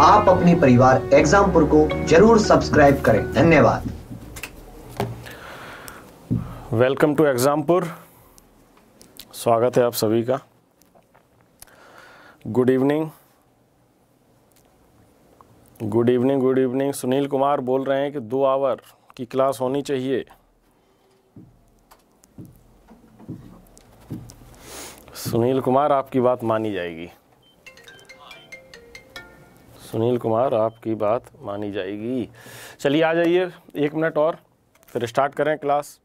आप अपने परिवार एग्जामपुर को ज़रूर सब्सक्राइब करें। धन्यवाद। Welcome to Exampur. स्वागत है आप सभी का। Good evening. Good evening good evening. Sunil Kumar बोल रहे हैं कि दो आवर की क्लास होनी चाहिए। सुनील कुमार, आपकी बात मानी जाएगी। सुनील कुमार, आपकी बात मानी जाएगी। चलिए, आ जाइए, एक मिनट और, फिर स्टार्ट करें क्लास।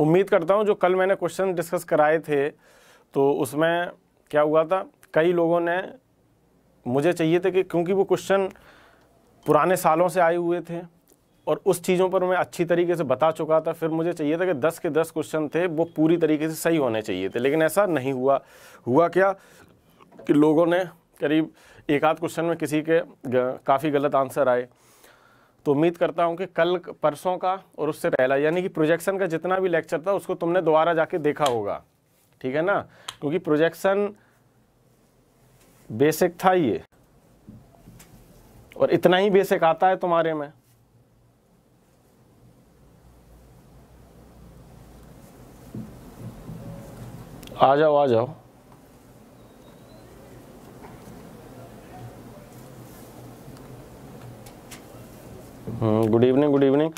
उम्मीद करता हूँ, जो कल मैंने क्वेश्चन डिस्कस कराए थे तो उसमें क्या हुआ था, कई लोगों ने मुझे चाहिए थे कि, क्योंकि वो क्वेश्चन पुराने सालों से आए हुए थे, और उस चीज़ों पर मैं अच्छी तरीके से बता चुका था, फिर मुझे चाहिए था कि 10 के 10 क्वेश्चन थे, वो पूरी तरीके से सही होने चाहिए थे, लेकिन ऐसा नहीं हुआ। हुआ क्या कि लोगों ने करीब एक आध क्वेश्चन में किसी के काफ़ी गलत आंसर आए। तो उम्मीद करता हूँ कि कल परसों का और उससे पहला, यानी कि प्रोजेक्शन का जितना भी लेक्चर था, उसको तुमने दोबारा जाके देखा होगा। ठीक है ना? क्योंकि प्रोजेक्शन बेसिक था ये। और इतना ही बेसिक आता है तुम्हारे में। आ जाओ आ जाओ। गुड इवनिंग गुड इवनिंग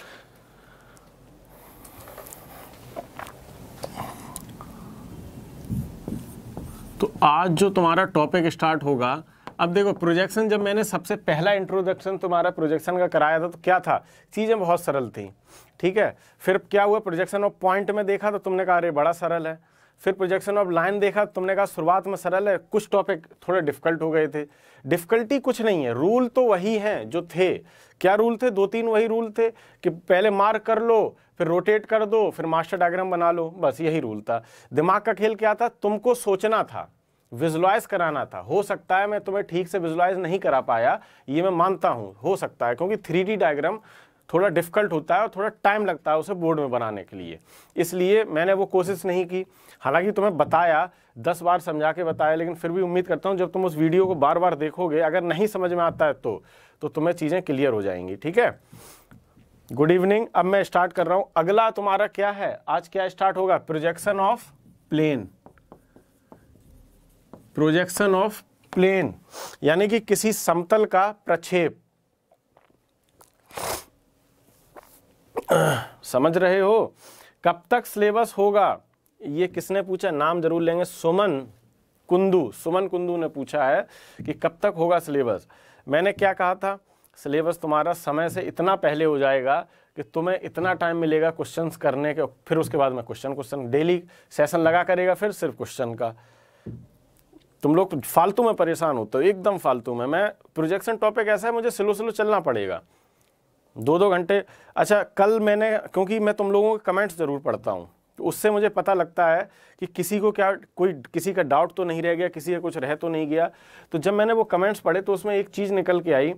तो आज जो तुम्हारा टॉपिक स्टार्ट होगा, अब देखो प्रोजेक्शन जब मैंने सबसे पहला इंट्रोडक्शन तुम्हारा प्रोजेक्शन का कराया था तो क्या था? चीज़ें बहुत सरल थी, ठीक है? फिर क्या हुआ? प्रोजेक्शन ऑफ़ पॉइंट में देखा तो तुमने कहा, अरे, बड़ा सरल है। फिर प्रोजेक्शन ऑफ़ लाइन देखा, तुमने कहा शुरुआत में सरल है, कुछ टॉपिक थोड़े डिफ़िकल्ट हो गए थे। डिफिकल्टी कुछ नहीं है रूल तो वही हैं जो थे। क्या रूल थे? दो तीन वही रूल थे कि पहले मार्क कर लो, फिर रोटेट कर दो, फिर मास्टर डायग्राम बना लो, बस यही रूल था। दिमाग का खेल क्या था? तुमको सोचना था विजुलाइज कराना था। हो सकता है मैं तुम्हें ठीक से विजुलाइज नहीं करा पाया, ये मैं मानता हूँ, हो सकता है, क्योंकि थ्री डायग्राम थोड़ा डिफ़िकल्ट होता है और थोड़ा टाइम लगता है उसे बोर्ड में बनाने के लिए। इसलिए मैंने वो कोशिश नहीं की। हालाँकि तुम्हें बताया, दस बार समझा के बताया, लेकिन फिर भी उम्मीद करता हूँ जब तुम उस वीडियो को बार बार देखोगे, अगर नहीं समझ में आता है तो तो तुम्हें चीज़ें क्लियर हो जाएँगी, ठीक है? गुड इवनिंग अब मैं स्टार्ट कर रहा हूँ। अगला तुम्हारा क्या है? आज क्या स्टार्ट होगा? Projection of plane projection of plane यानी कि किसी समतल का प्रक्षेप। समझ रहे हो? कब तक सिलेबस होगा? ये किसने पूछा? नाम ज़रूर लेंगे। सुमन कुंदू सुमन कुंदू ने पूछा है कि कब तक होगा सिलेबस मैंने क्या कहा था? सिलेबस तुम्हारा समय से इतना पहले हो जाएगा कि तुम्हें इतना टाइम मिलेगा क्वेश्चंस करने के, फिर उसके बाद में क्वेश्चन क्वेश्चन डेली सेशन लगा करेगा फिर सिर्फ़ क्वेश्चन का। तुम लोग फालतू में परेशान होते हो, एकदम फालतू में। मैं प्रोजेक्शन टॉपिक ऐसा है, मुझे स्लो स्लो चलना पड़ेगा। दो दो घंटे। अच्छा कल मैंने क्योंकि मैं तुम लोगों के कमेंट्स ज़रूर पढ़ता हूँ तो उससे मुझे पता लगता है कि किसी को क्या कोई किसी का डाउट तो नहीं रह गया किसी का कुछ रह तो नहीं गया। तो जब मैंने वो कमेंट्स पढ़े तो उसमें एक चीज़ निकल के आई।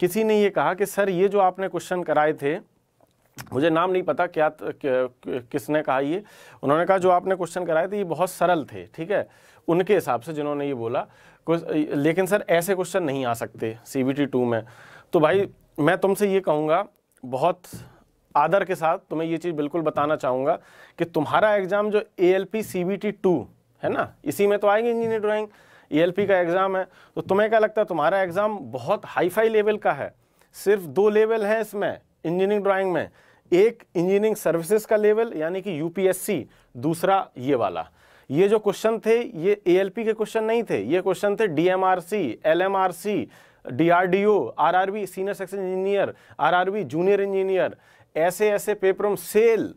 किसी ने ये कहा कि सर ये जो आपने क्वेश्चन कराए थे मुझे नाम नहीं पता क्या, किसने कहा ये? उन्होंने कहा जो आपने क्वेश्चन कराए थे ये बहुत सरल थे ठीक है? उनके हिसाब से जिन्होंने ये बोला लेकिन सर ऐसे क्वेश्चन नहीं आ सकते सी बी टी टू में। तो भाई मैं तुमसे ये कहूँगा, बहुत आदर के साथ तुम्हें ये चीज़ बिल्कुल बताना चाहूँगा कि तुम्हारा एग्ज़ाम जो A L P C B T two है ना, इसी में तो आएगी engineer drawing A L P का एग्ज़ाम है तो तुम्हें क्या लगता है तुम्हारा एग्ज़ाम बहुत हाई फाई लेवल का है? सिर्फ़ दो लेवल हैं इसमें इंजीनियरिंग ड्राइंग में, एक इंजीनियरिंग सर्विसेज़ का लेवल, यानी कि यूपीएससी दूसरा ये वाला। ये जो क्वेश्चन थे, ये ए के क्वेश्चन नहीं थे, ये क्वेश्चन थे DMRC LMRC DRDO RRB senior section engineer RRB junior engineer ऐसे ऐसे पेपरों सेल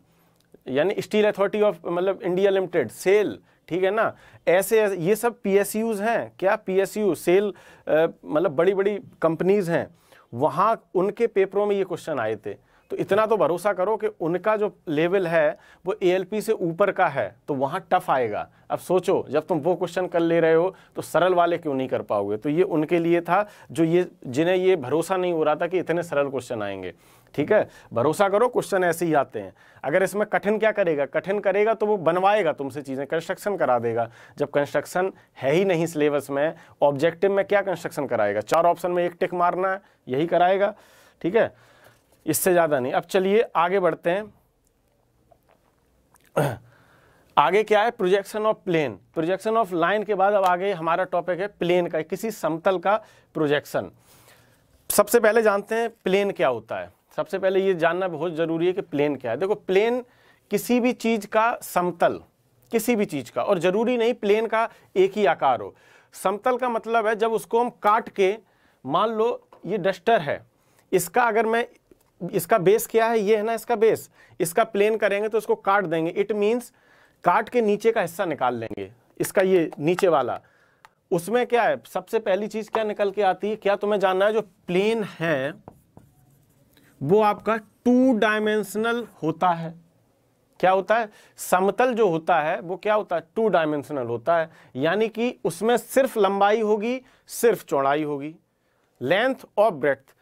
यानी स्टील अथॉरिटी ऑफ़ मतलब इंडिया लिमिटेड सेल ठीक है ना? ऐसे, ऐसे ये सब पी हैं। क्या पीएसयू सेल मतलब बड़ी बड़ी कंपनीज़ हैं। वहाँ उनके पेपरों में ये क्वेश्चन आए थे। तो इतना तो भरोसा करो कि उनका जो लेवल है, वो ए से ऊपर का है तो वहाँ टफ आएगा। अब सोचो, जब तुम वो क्वेश्चन कर ले रहे हो तो सरल वाले क्यों नहीं कर पाओगे? तो ये उनके लिए था, जो ये, जिन्हें ये भरोसा नहीं हो रहा था कि इतने सरल क्वेश्चन आएँगे। ठीक है? भरोसा करो, क्वेश्चन ऐसे ही आते हैं। अगर इसमें कठिन क्या करेगा? कठिन करेगा तो वो बनवाएगा तुमसे चीज़ें कंस्ट्रक्शन करा देगा। जब कंस्ट्रक्शन है ही नहीं सिलेबस में ऑब्जेक्टिव में क्या कंस्ट्रक्शन कराएगा? चार ऑप्शन में एक टिक मारना है यही कराएगा। ठीक है? इससे ज़्यादा नहीं। अब चलिए आगे बढ़ते हैं। आगे क्या है? Projection of plane projection of line के बाद अब आगे हमारा टॉपिक है प्लेन का, किसी समतल का प्रोजेक्शन सबसे पहले जानते हैं प्लेन क्या होता है। सबसे पहले ये जानना बहुत ज़रूरी है कि प्लेन क्या है। देखो प्लेन किसी भी चीज़ का समतल, किसी भी चीज़ का, और ज़रूरी नहीं प्लेन का एक ही आकार हो। समतल का मतलब है जब उसको हम काट के, मान लो ये डस्टर है, इसका अगर मैं इसका बेस क्या है? ये है ना इसका बेस इसका प्लेन करेंगे तो इसको काट देंगे. इट मीन्स काट के नीचे का हिस्सा निकाल लेंगे. इसका ये नीचे वाला. उसमें क्या है? सबसे पहली चीज़ क्या निकल के आती है? क्या तुम्हें जानना है? जो प्लेन है, वो आपका टू डायमेंशनल होता है. क्या होता है? समतल जो होता है, वो क्या होता है? टू डायमेंशनल होता है. यानी कि उसमें सिर्फ़ लंबाई होगी, सिर्फ़ चौड़ाई होगी. लेंथ और ब्रेथ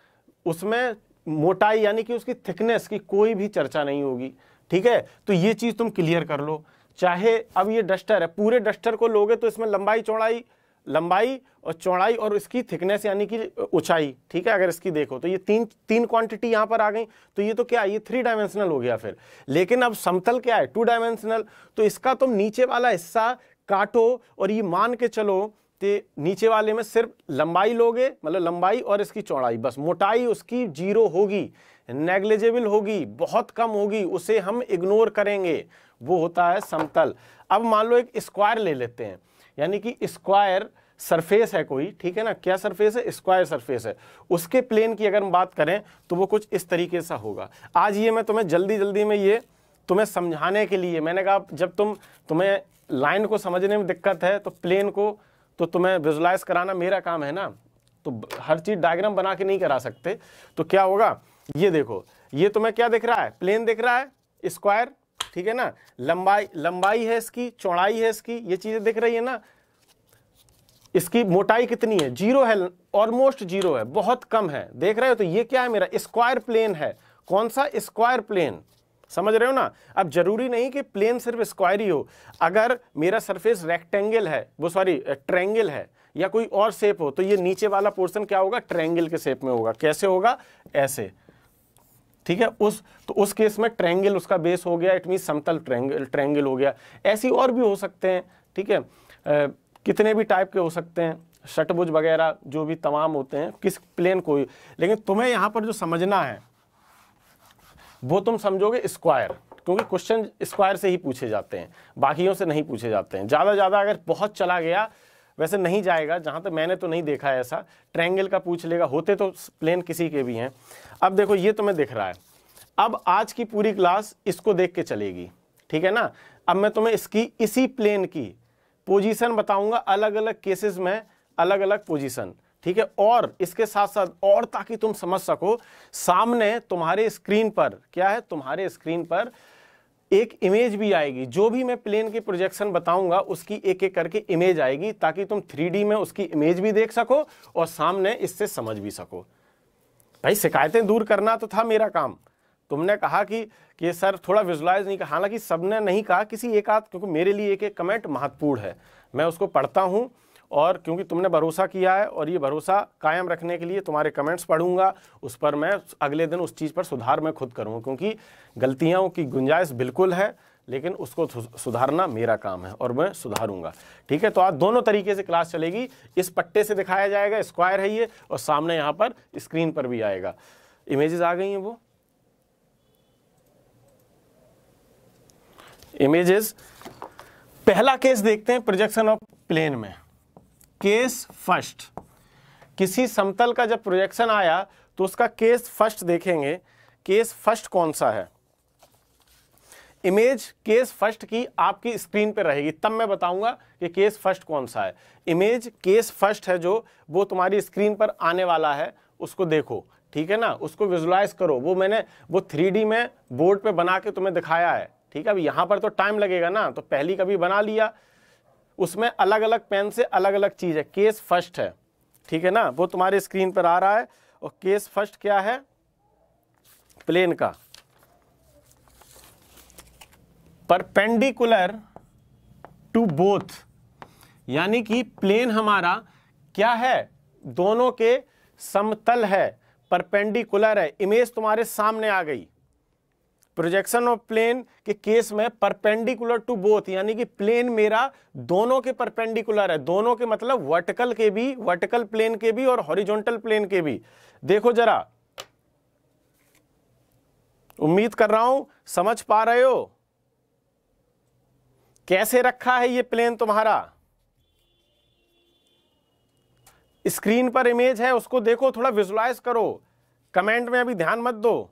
उसमें मोटाई, यानी कि उसकी थिकनेस की कोई भी चर्चा नहीं होगी, ठीक है? तो ये चीज़ तुम क्लियर कर लो। चाहे अब ये डस्टर है, पूरे डस्टर को लोगे तो इसमें लंबाई, चौड़ाई, लंबाई और चौड़ाई और इसकी थिकनेस यानी कि ऊंचाई, ठीक है? अगर इसकी देखो तो ये तीन तीन क्वांटिटी यहाँ पर आ गई तो ये तो क्या ये थ्री डायमेंशनल हो गया फिर। लेकिन अब समतल क्या है? टू डायमेंशनल तो इसका तुम नीचे वाला हिस्सा काटो और ये मान के चलो ते नीचे वाले में सिर्फ़ लंबाई लोगे मतलब लंबाई और इसकी चौड़ाई, बस मोटाई उसकी ज़ीरो होगी, नेग्लेजेबल होगी, बहुत कम होगी, उसे हम इग्नोर करेंगे, वो होता है समतल। अब मान लो एक स्क्वायर ले लेते हैं, यानी कि स्क्वायर सरफेस है कोई, ठीक है ना? क्या सरफेस है? स्क्वायर सरफेस है। उसके प्लेन की अगर हम बात करें तो वो कुछ इस तरीके से होगा। आज ये मैं तुम्हें जल्दी जल्दी में ये तुम्हें समझाने के लिए, मैंने कहा, जब तुम, तुम्हें लाइन को समझने में दिक्कत है तो प्लेन को तो तुम्हें विजुलाइज कराना मेरा काम है ना? तो हर चीज़ डायग्राम बना के नहीं करा सकते। तो क्या होगा? ये देखो, ये तुम्हें क्या दिख रहा है? प्लेन दिख रहा है स्क्वायर ठीक है ना? लंबाई लंबाई है इसकी, चौड़ाई है इसकी, ये चीज़ें दिख रही है ना? इसकी मोटाई कितनी है? ज़ीरो है ऑलमोस्ट ज़ीरो है, बहुत कम है। देख रहे हो तो ये क्या है मेरा? स्क्वायर प्लेन है। कौन सा? स्क्वायर प्लेन समझ रहे हो ना? अब ज़रूरी नहीं कि प्लेन सिर्फ़ स्क्वायर ही हो। अगर मेरा सरफेस रेक्टेंगल है, वो सॉरी ट्रेंगल है, या कोई और शेप हो तो ये नीचे वाला पोर्शन क्या होगा? ट्रेंगल के शेप में होगा। कैसे होगा? ऐसे। ठीक है? उस तो उस केस में ट्रेंगल उसका बेस हो गया इट मीन समतल ट्रेंगल ट्रेंगल हो गया। ऐसी और भी हो सकते हैं। ठीक है? कितने भी टाइप के हो सकते हैं। शटभुज वगैरह, जो भी तमाम होते हैं, किस प्लेन को लेकिन तुम्हें यहाँ पर जो समझना है वो तुम समझोगे स्क्वायर, क्योंकि क्वेश्चन स्क्वायर से ही पूछे जाते हैं, बाकियों से नहीं पूछे जाते हैं। ज़्यादा ज़्यादा अगर बहुत चला गया, वैसे नहीं जाएगा, जहाँ तक मैंने तो नहीं देखा है ऐसा। ट्रैंगल का पूछ लेगा, होते तो प्लेन किसी के भी हैं। अब देखो, ये तुम्हें दिख रहा है। अब आज की पूरी क्लास इसको देख के चलेगी, ठीक है ना? अब मैं तुम्हें इसकी, इसी प्लेन की पोजीशन बताऊँगा अलग अलग केसेस में अलग अलग पोजीशन ठीक है? और इसके साथ साथ और ताकि तुम समझ सको, सामने तुम्हारे स्क्रीन पर, क्या है? तुम्हारे स्क्रीन पर एक इमेज भी आएगी। जो भी मैं प्लेन की प्रोजेक्शन बताऊँगा, उसकी एक एक करके इमेज आएगी, ताकि तुम थ्री में उसकी इमेज भी देख सको और सामने इससे समझ भी सको। भाई, शिकायतें दूर करना तो था मेरा काम। तुमने कहा कि कि सर, थोड़ा विजुलाइज नहीं कहा हालाँकि सबने नहीं कहा, किसी एक आध, क्योंकि मेरे लिए एक एक कमेंट महत्वपूर्ण है। मैं उसको पढ़ता हूँ और क्योंकि तुमने भरोसा किया है और ये भरोसा कायम रखने के लिए तुम्हारे कमेंट्स पढ़ूँगा, उस पर मैं अगले दिन उस चीज़ पर सुधार मैं खुद करूँगा, क्योंकि गलतियों की गुंजाइश बिल्कुल है, लेकिन उसको सुधारना मेरा काम है और मैं सुधारूँगा। ठीक है तो आज दोनों तरीके से क्लास चलेगी। इस पट्टे से दिखाया जाएगा स्क्वायर है ये और सामने यहाँ पर स्क्रीन पर भी आएगा। इमेजेस आ गई हैं वो? इमेजेस पहला केस देखते हैं प्रोजेक्शन ऑफ़ प्लेन में। Case first. किसी समतल का जब प्रोजेक्शन आया तो उसका केस फ़र्स्ट देखेंगे, केस फ़र्स्ट कौन सा है? इमेज केस फ़र्स्ट की आपकी स्क्रीन पर रहेगी। तब मैं बताऊँगा कि केस फ़र्स्ट कौन सा है। इमेज केस फ़र्स्ट है जो, वो तुम्हारी स्क्रीन पर आने वाला है, उसको देखो। ठीक है ना? उसको विजुलाइज करो। वो मैंने, वो थ्री में बोर्ड पे बना के तुम्हें दिखाया है। ठीक है? अब यहाँ पर तो टाइम लगेगा ना तो पहली कभी बना लिया। उसमें अलग अलग पेन से अलग अलग चीज़ है। केस फ़र्स्ट है। ठीक है ना? वो तुम्हारे स्क्रीन पर आ रहा है। और केस फ़र्स्ट क्या है? प्लेन का। Perpendicular to both. यानी कि प्लेन हमारा क्या है? दोनों के समतल है। परपेंडिकुलर है। इमेज तुम्हारे सामने आ गई। प्रोजेक्शन ऑफ़ प्लेन के केस में परपेंडिकुलर टू बोथ यानी कि प्लेन मेरा दोनों के परपेंडिकुलर है। दोनों के मतलब वर्टिकल के भी वर्टिकल प्लेन के भी और हॉरिजॉन्टल प्लेन के भी। देखो जरा। उम्मीद कर रहा हूँ, समझ पा रहे हो? कैसे रखा है ये प्लेन तुम्हारा? स्क्रीन पर इमेज है, उसको देखो, थोड़ा विजुलाइज करो। कमेंट में अभी ध्यान मत दो।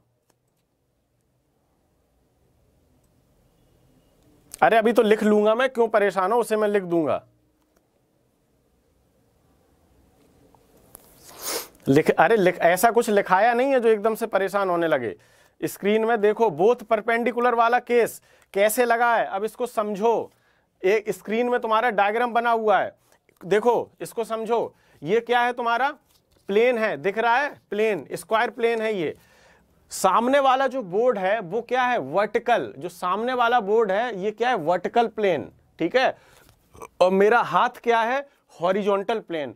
अरे अभी तो लिख लूँगा मैं, क्यों परेशान हो? उसे मैं लिख दूँगा। लिख, अरे लिख, ऐसा कुछ लिखाया नहीं है जो एकदम से परेशान होने लगे। स्क्रीन में देखो बोथ परपेंडिकुलर वाला केस कैसे लगा है? अब इसको समझो। एक स्क्रीन में तुम्हारा डायग्राम बना हुआ है। देखो, इसको समझो। ये क्या है तुम्हारा? प्लेन है। दिख रहा है? प्लेन स्क्वायर प्लेन है ये। सामने वाला जो बोर्ड है, वो क्या है? वर्टिकल जो सामने वाला बोर्ड है, ये क्या है? वर्टिकल प्लेन ठीक है? और मेरा हाथ क्या है? हॉरिजॉन्टल प्लेन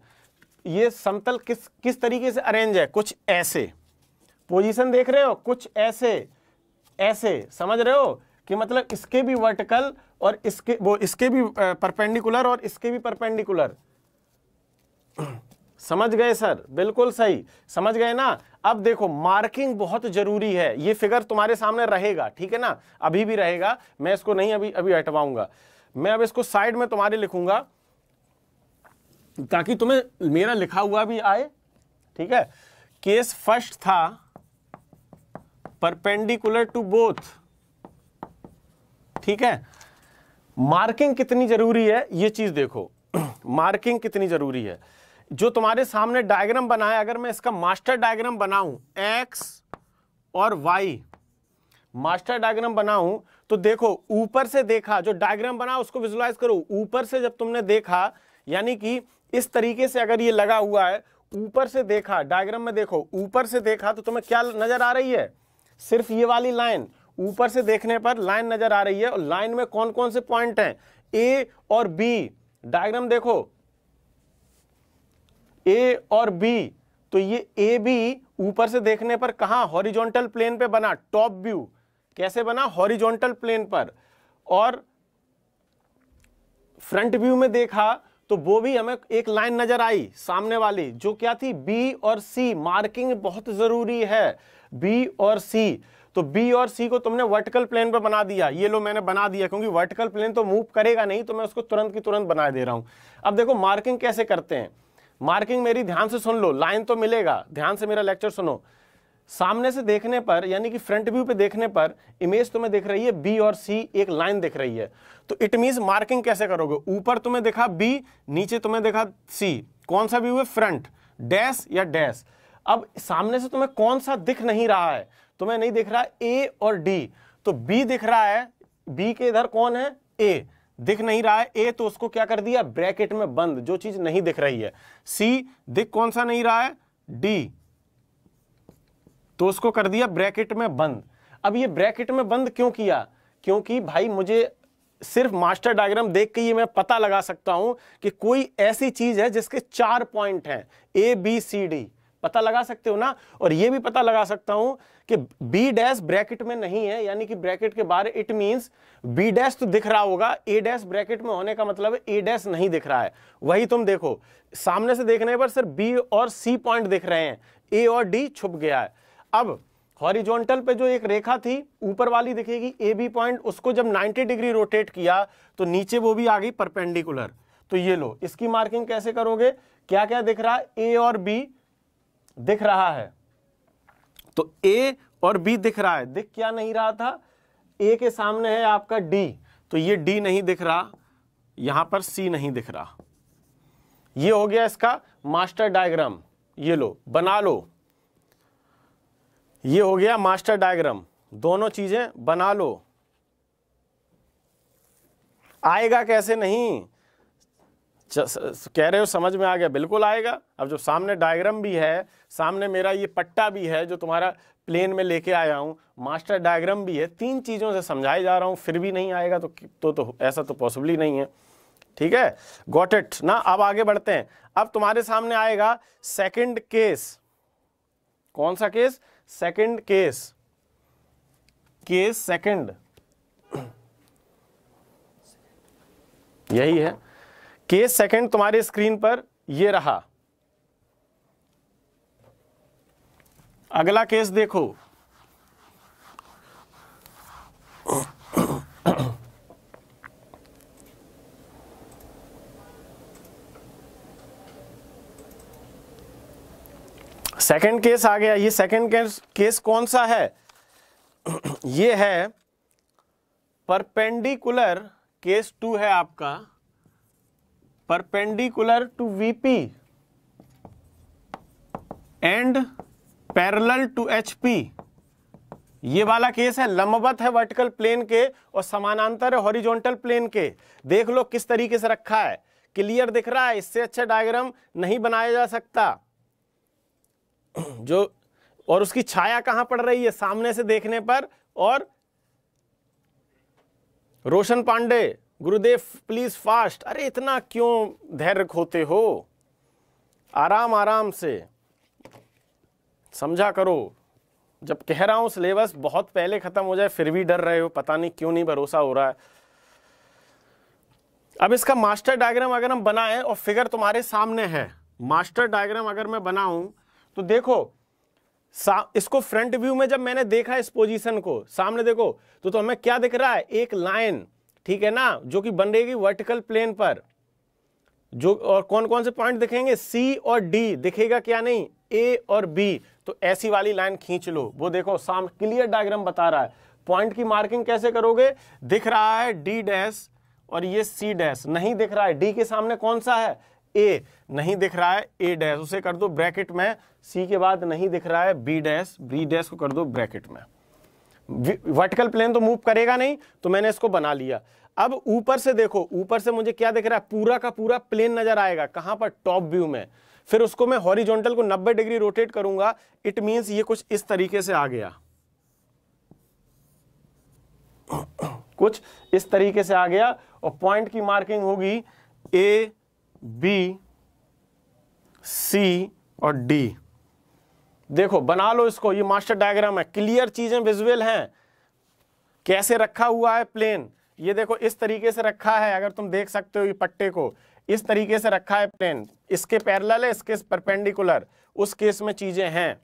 ये समतल किस किस तरीके से अरेंज है? कुछ ऐसे। पोजीशन देख रहे हो? कुछ ऐसे। ऐसे। समझ रहे हो? कि मतलब इसके भी वर्टिकल और इसके, वो इसके भी परपेंडिकुलर और इसके भी परपेंडिकुलर समझ गए सर, बिल्कुल सही। समझ गए ना? अब देखो मार्किंग बहुत ज़रूरी है। ये फिगर तुम्हारे सामने रहेगा, ठीक है ना? अभी भी रहेगा। मैं इसको नहीं अभी अभी हटवाऊँगा। मैं अब इसको साइड में तुम्हारे लिखूँगा, ताकि तुम्हें मेरा लिखा हुआ भी आए, ठीक है? केस फ़र्स्ट था परपेंडिकुलर टू बोथ ठीक है? मार्किंग कितनी ज़रूरी है? ये चीज़ देखो। मार्किंग कितनी ज़रूरी है? जो तुम्हारे सामने डायग्राम बनाया अगर मैं इसका मास्टर डायग्राम बनाऊँ एक्स और वाई मास्टर डायग्राम बनाऊँ तो देखो, ऊपर से देखा, जो डायग्राम बना, उसको विजुलाइज करो। ऊपर से जब तुमने देखा, यानी कि इस तरीके से अगर ये लगा हुआ है, ऊपर से देखा डायग्राम में देखो, ऊपर से देखा तो तुम्हें क्या नज़र आ रही है? सिर्फ़ ये वाली लाइन ऊपर से देखने पर लाइन नज़र आ रही है, और लाइन में कौन कौन से पॉइंट हैं? ए और बी डायग्राम देखो ए और बी तो ये ए बी ऊपर से देखने पर कहा हॉरिजॉन्टल प्लेन पे बना? टॉप व्यू कैसे बना? हॉरिजॉन्टल प्लेन पर. और फ्रंट व्यू में देखा तो वो भी हमें एक लाइन नज़र आई, सामने वाली, जो क्या थी? बी और सी मार्किंग बहुत ज़रूरी है. बी और सी तो बी और सी को तुमने वर्टिकल प्लेन पर बना दिया. ये लो मैंने बना दिया, क्योंकि वर्टिकल प्लेन तो मूव करेगा नहीं तो मैं उसको तुरंत की तुरंत बना दे रहा हूँ. अब देखो मार्किंग कैसे करते हैं? मार्किंग मेरी ध्यान से सुन लो, लाइन तो मिलेगा, ध्यान से मेरा लेक्चर सुनो। सामने से देखने पर, यानी कि फ्रंट व्यू पे देखने पर, इमेज तुम्हें दिख रही है बी और सी एक लाइन दिख रही है। तो इट मीन मार्किंग कैसे करोगे? ऊपर तुम्हें देखा बी नीचे तुम्हें देखा सी कौन सा व्यू है? फ्रंट डैश या डैश अब सामने से तुम्हें कौन सा दिख नहीं रहा है? तुम्हें नहीं दिख रहा ए और डी तो बी दिख रहा है बी के इधर कौन है? ए दिख नहीं रहा है, ए तो उसको क्या कर दिया? ब्रैकेट में बंद, जो चीज़ नहीं दिख रही है। सी, दिख कौन सा नहीं रहा है? डी तो उसको कर दिया ब्रैकेट में बंद। अब ये ब्रैकेट में बंद क्यों किया? क्योंकि भाई मुझे सिर्फ़ मास्टर डायग्राम देख के ये मैं पता लगा सकता हूँ कि कोई ऐसी चीज़ है जिसके चार पॉइंट हैं, ए, बी, सी, डी। पता लगा सकते हो ना? और ये भी पता लगा सकता हूँ कि बी डैश ब्रैकेट में नहीं है, यानी कि ब्रैकेट के बाहर इट मींस बी डैश तो दिख रहा होगा ए डैश ब्रैकेट में होने का मतलब ए डैश नहीं दिख रहा है। वही तुम देखो, सामने से देखने पर सिर्फ़ बी और सी पॉइंट दिख रहे हैं। ए और डी छुप गया है। अब हॉरिजॉन्टल पे जो एक रेखा थी, ऊपर वाली दिखेगी ए बी पॉइंट उसको जब 90 डिग्री रोटेट किया तो नीचे वो भी आ गई परपेंडिकुलर तो ये लो, इसकी मार्किंग कैसे करोगे? क्या क्या दिख रहा है? ए और बी दिख रहा है। तो ए और बी दिख रहा है। दिख क्या नहीं रहा था? ए के सामने है आपका डी तो ये डी नहीं दिख रहा, यहाँ पर सी नहीं दिख रहा। ये हो गया इसका मास्टर डायग्राम। ये लो, बना लो। ये हो गया मास्टर डायग्राम। दोनों चीज़ें बना लो। आएगा कैसे नहीं? कह रहे हो समझ में आ गया बिल्कुल आएगा। अब जो सामने डायग्राम भी है सामने मेरा ये पट्टा भी है जो तुम्हारा प्लेन में लेके आया हूँ मास्टर डायग्राम भी है तीन चीज़ों से समझाई जा रहा हूँ फिर भी नहीं आएगा तो तो, तो ऐसा तो पॉसिबली नहीं है। ठीक है? गॉट इट ना अब आगे बढ़ते हैं। अब तुम्हारे सामने आएगा सेकंड केस कौन सा case second case case second यही है। केस सेकंड तुम्हारे स्क्रीन पर ये रहा। अगला केस देखो। सेकंड केस आ गया। ये सेकंड केस केस कौन सा है? ये है, परपेंडिकुलर केस टू है आपका। Perpendicular to VP and parallel to HP ये वाला केस है, लंबवत है वर्टिकल प्लेन के और समानांतर है हॉरिजॉन्टल प्लेन के। देख लो किस तरीके से रखा है। क्लियर दिख रहा है, इससे अच्छा डायग्राम नहीं बनाया जा सकता। जो, और उसकी छाया कहाँ पड़ रही है? सामने से देखने पर, और रोशन पांडे गुरुदेव प्लीज़ फास्ट अरे इतना क्यों धैर्य खोते हो? आराम आराम से। समझा करो जब कह रहा हूँ सिलेबस बहुत पहले खत्म हो जाए फिर भी डर रहे हो पता नहीं क्यों नहीं भरोसा हो रहा है। अब इसका मास्टर डायग्राम अगर हम बनाएँ और फिगर तुम्हारे सामने है मास्टर डायग्राम अगर मैं बनाऊँ तो देखो इसको फ्रंट व्यू में जब मैंने देखा इस पोजीशन को सामने देखो तो, तो हमें क्या दिख रहा है? एक लाइन ठीक है ना? जो कि बन रहेगी वर्टिकल प्लेन पर। जो, और कौन कौन से पॉइंट दिखेंगे? सी और डी दिखेगा क्या नहीं? ए और बी तो ऐसी वाली लाइन खींच लो। वो देखो, साम क्लियर डायग्राम बता रहा है। पॉइंट की मार्किंग कैसे करोगे? दिख रहा है डी डैश और ये सी डैश नहीं दिख रहा है। डी के सामने कौन सा है? ए नहीं दिख रहा है ए डैश उसे कर दो ब्रैकेट में। सी के बाद नहीं दिख रहा है बी डैश बी डैश को कर दो ब्रैकेट में। वर्टिकल प्लेन तो मूव करेगा नहीं तो मैंने इसको बना लिया। अब ऊपर से देखो, ऊपर से मुझे क्या दिख रहा है? पूरा का पूरा प्लेन नज़र आएगा। कहाँ पर? टॉप व्यू में। फिर उसको मैं हॉरिजॉन्टल को 90 डिग्री रोटेट करूँगा। इट मींस ये कुछ इस तरीके से आ गया। कुछ इस तरीके से आ गया और पॉइंट की मार्किंग होगी ए बी सी और डी देखो, बना लो इसको, ये मास्टर डायग्राम है, क्लियर चीज़ें विजुअल हैं। कैसे रखा हुआ है प्लेन? ये देखो, इस तरीके से रखा है, अगर तुम देख सकते हो ये पट्टे को, इस तरीके से रखा है प्लेन। इसके पैरेलल है, इसके परपेंडिकुलर, उस केस में चीज़ें हैं।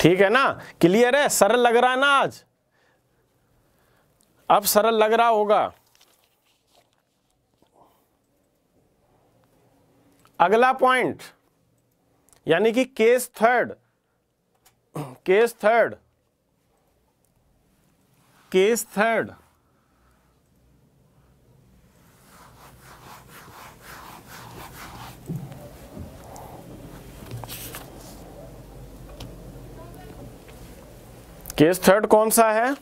ठीक है ना? क्लियर है? सरल लग रहा है ना आज? अब सरल लग रहा होगा। अगला पॉइंट यानी कि case third case third case third case third कौन सा है?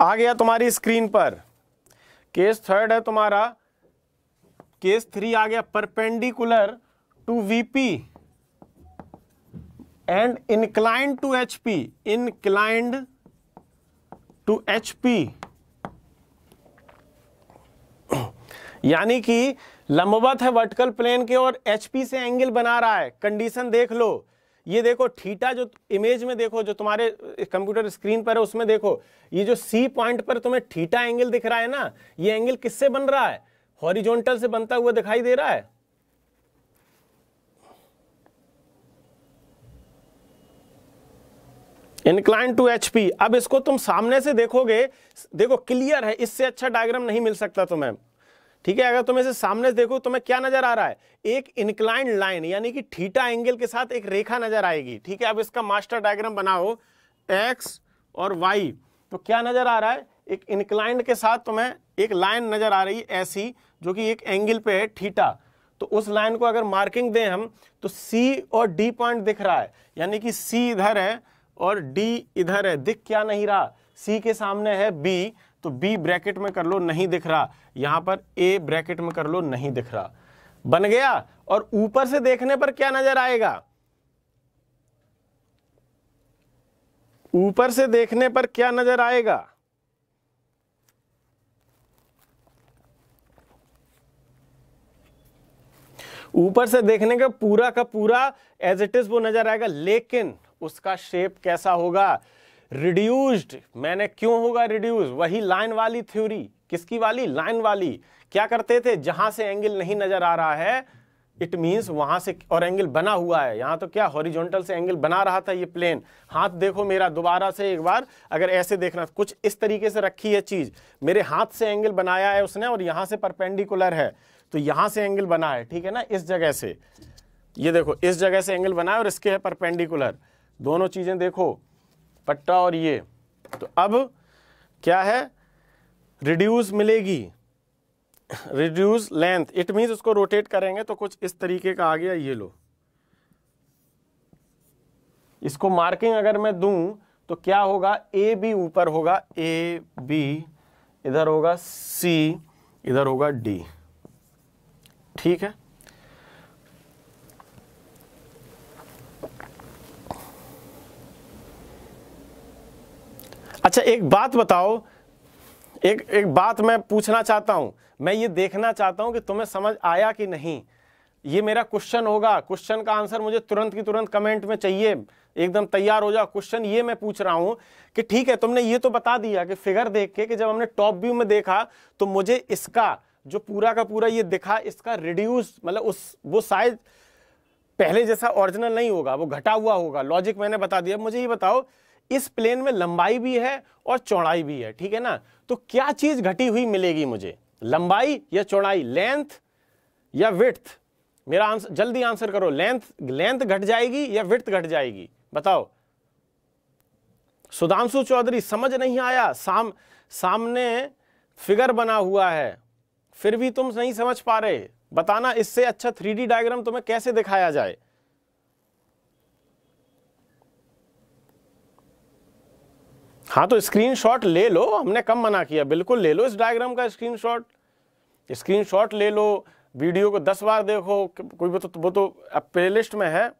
आ गया तुम्हारी स्क्रीन पर। केस थर्ड है तुम्हारा केस थ्री आ गया perpendicular to VP and inclined to H HP inclined to HP यानी कि लंबवत है वर्टिकल प्लेन के और एचपी से एंगल बना रहा है। कंडीशन देख लो। ये देखो थीटा जो इमेज में देखो, जो तुम्हारे कंप्यूटर स्क्रीन पर है, उसमें देखो। ये जो सी पॉइंट पर तुम्हें थीटा एंगल दिख रहा है ना, ये एंगल किससे बन रहा है? हॉरिजॉन्टल से बनता हुआ दिखाई दे रहा है। इंक्लाइन टू एचपी अब इसको तुम सामने से देखोगे, देखो क्लियर है, इससे अच्छा डायग्राम नहीं मिल सकता तुम्हें। ठीक है, अगर तुम इसे सामने से देखो, तुम्हें क्या नज़र आ रहा है? एक इंक्लाइंड लाइन यानी कि थीटा एंगल के साथ एक रेखा नज़र आएगी। ठीक है, अब इसका मास्टर डायग्राम बनाओ। एक्स और वाई तो क्या नज़र आ रहा है? एक इंक्लाइंड के साथ तुम्हें एक लाइन नज़र आ रही है, ऐसी। जो कि एक एंगल पे है, थीटा। तो उस लाइन को अगर मार्किंग दें हम तो सी और डी पॉइंट दिख रहा है। यानी कि सी इधर है और डी इधर है। दिख क्या नहीं रहा? सी के सामने है बी तो बी ब्रैकेट में कर लो, नहीं दिख रहा। यहाँ पर ए ब्रैकेट में कर लो, नहीं दिख रहा। बन गया? और ऊपर से देखने पर क्या नज़र आएगा? ऊपर से देखने पर क्या नज़र आएगा? ऊपर से देखने का पूरा का पूरा एज इट इज़ वो नज़र आएगा, लेकिन उसका शेप कैसा होगा? रिड्यूस्ड मैंने क्यों होगा रिड्यूस वही लाइन वाली थ्योरी किसकी वाली? लाइन वाली. क्या करते थे? जहाँ से एंगल नहीं नज़र आ रहा है इट मींस वहाँ से और एंगल बना हुआ है। यहाँ तो क्या? हॉरिजॉन्टल से एंगल बना रहा था ये प्लेन हाथ देखो मेरा दोबारा से एक बार, अगर ऐसे देखना, कुछ इस तरीके से रखी है चीज़। मेरे हाथ से एंगल बनाया है उसने और यहाँ से परपेंडिकुलर है। तो यहाँ से एंगल बना है ठीक है ना, इस जगह से। ये देखो, इस जगह से एंगल बना है और इसके है परपेंडिकुलर। दोनों चीज़ें देखो, पट्टा और ये। तो अब क्या है? रिड्यूस मिलेगी। रिड्यूस लेंथ इट मीन्स उसको रोटेट करेंगे तो कुछ इस तरीके का आ गया ये लो। इसको मार्किंग अगर मैं दूँ तो क्या होगा? ए बी ऊपर होगा। ए बी इधर होगा सी इधर होगा डी ठीक है। अच्छा एक बात बताओ। एक एक बात मैं पूछना चाहता हूँ। मैं ये देखना चाहता हूँ कि तुम्हें समझ आया कि नहीं। ये मेरा क्वेश्चन होगा। क्वेश्चन का आंसर मुझे तुरंत की तुरंत कमेंट में चाहिए। एकदम तैयार हो जाओ। क्वेश्चन ये मैं पूछ रहा हूँ कि ठीक है, तुमने ये तो बता दिया कि फिगर देख के कि जब हमने टॉप व्यू में देखा तो मुझे इसका जो पूरा का पूरा ये दिखा, इसका रिड्यूस मतलब उस, वो शायद पहले जैसा ओरिजिनल नहीं होगा, वो घटा हुआ होगा। लॉजिक मैंने बता दिया। मुझे ये बताओ, इस प्लेन में लंबाई भी है और चौड़ाई भी है, ठीक है ना? तो क्या चीज़ घटी हुई मिलेगी मुझे? लंबाई या चौड़ाई? लेंथ या विथ मेरा आंसर जल्दी आंसर करो। लेंथ लेंथ घट जाएगी या विथ घट जाएगी? बताओ। सुधांशु चौधरी, समझ नहीं आया। साम, सामने फिगर बना हुआ है। फिर भी तुम नहीं समझ पा रहे। बताना इससे अच्छा थ्री डी डायग्राम तुम्हें कैसे दिखाया जाए? हाँ तो स्क्रीनशॉट ले लो। हमने कम मना किया। बिल्कुल ले लो इस डायग्राम का स्क्रीनशॉट स्क्रीनशॉट ले लो। वीडियो को दस बार देखो। कोई वो तो वो तो प्ले लिस्ट में है।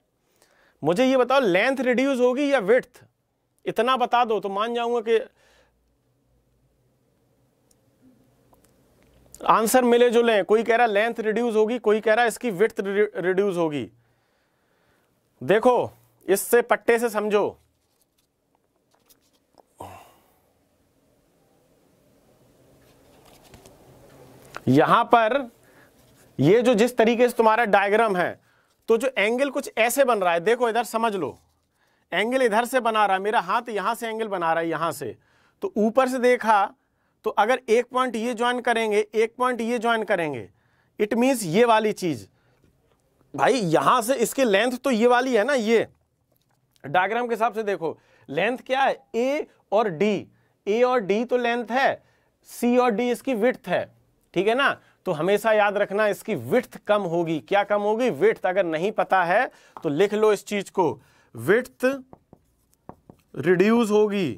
मुझे ये बताओ लेंथ रिड्यूस होगी या विथ इतना बता दो तो मान जाऊँगा कि आंसर मिले जो लें कोई कह रहा है लेंथ रिड्यूस होगी, कोई कह रहा है इसकी विथ रिड्यूस होगी। देखो, इससे पट्टे से समझो। यहाँ पर ये जो जिस तरीके से तुम्हारा डायग्राम है तो जो एंगल कुछ ऐसे बन रहा है, देखो इधर समझ लो। एंगल इधर से बना रहा है, मेरा हाथ यहाँ से एंगल बना रहा है, यहाँ से। तो ऊपर से देखा तो अगर एक पॉइंट ये ज्वाइन करेंगे, एक पॉइंट ये ज्वाइन करेंगे इट मीन्स ये वाली चीज़। भाई, यहाँ से इसकी लेंथ तो ये वाली है ना, ये। डायग्राम के हिसाब से देखो लेंथ क्या है? ए और डी ए और डी तो लेंथ है सी और डी इसकी विथ है, ठीक है ना? तो हमेशा याद रखना, इसकी विथ कम होगी। क्या कम होगी? विथ अगर नहीं पता है तो लिख लो इस चीज़ को। विथ रिड्यूस होगी।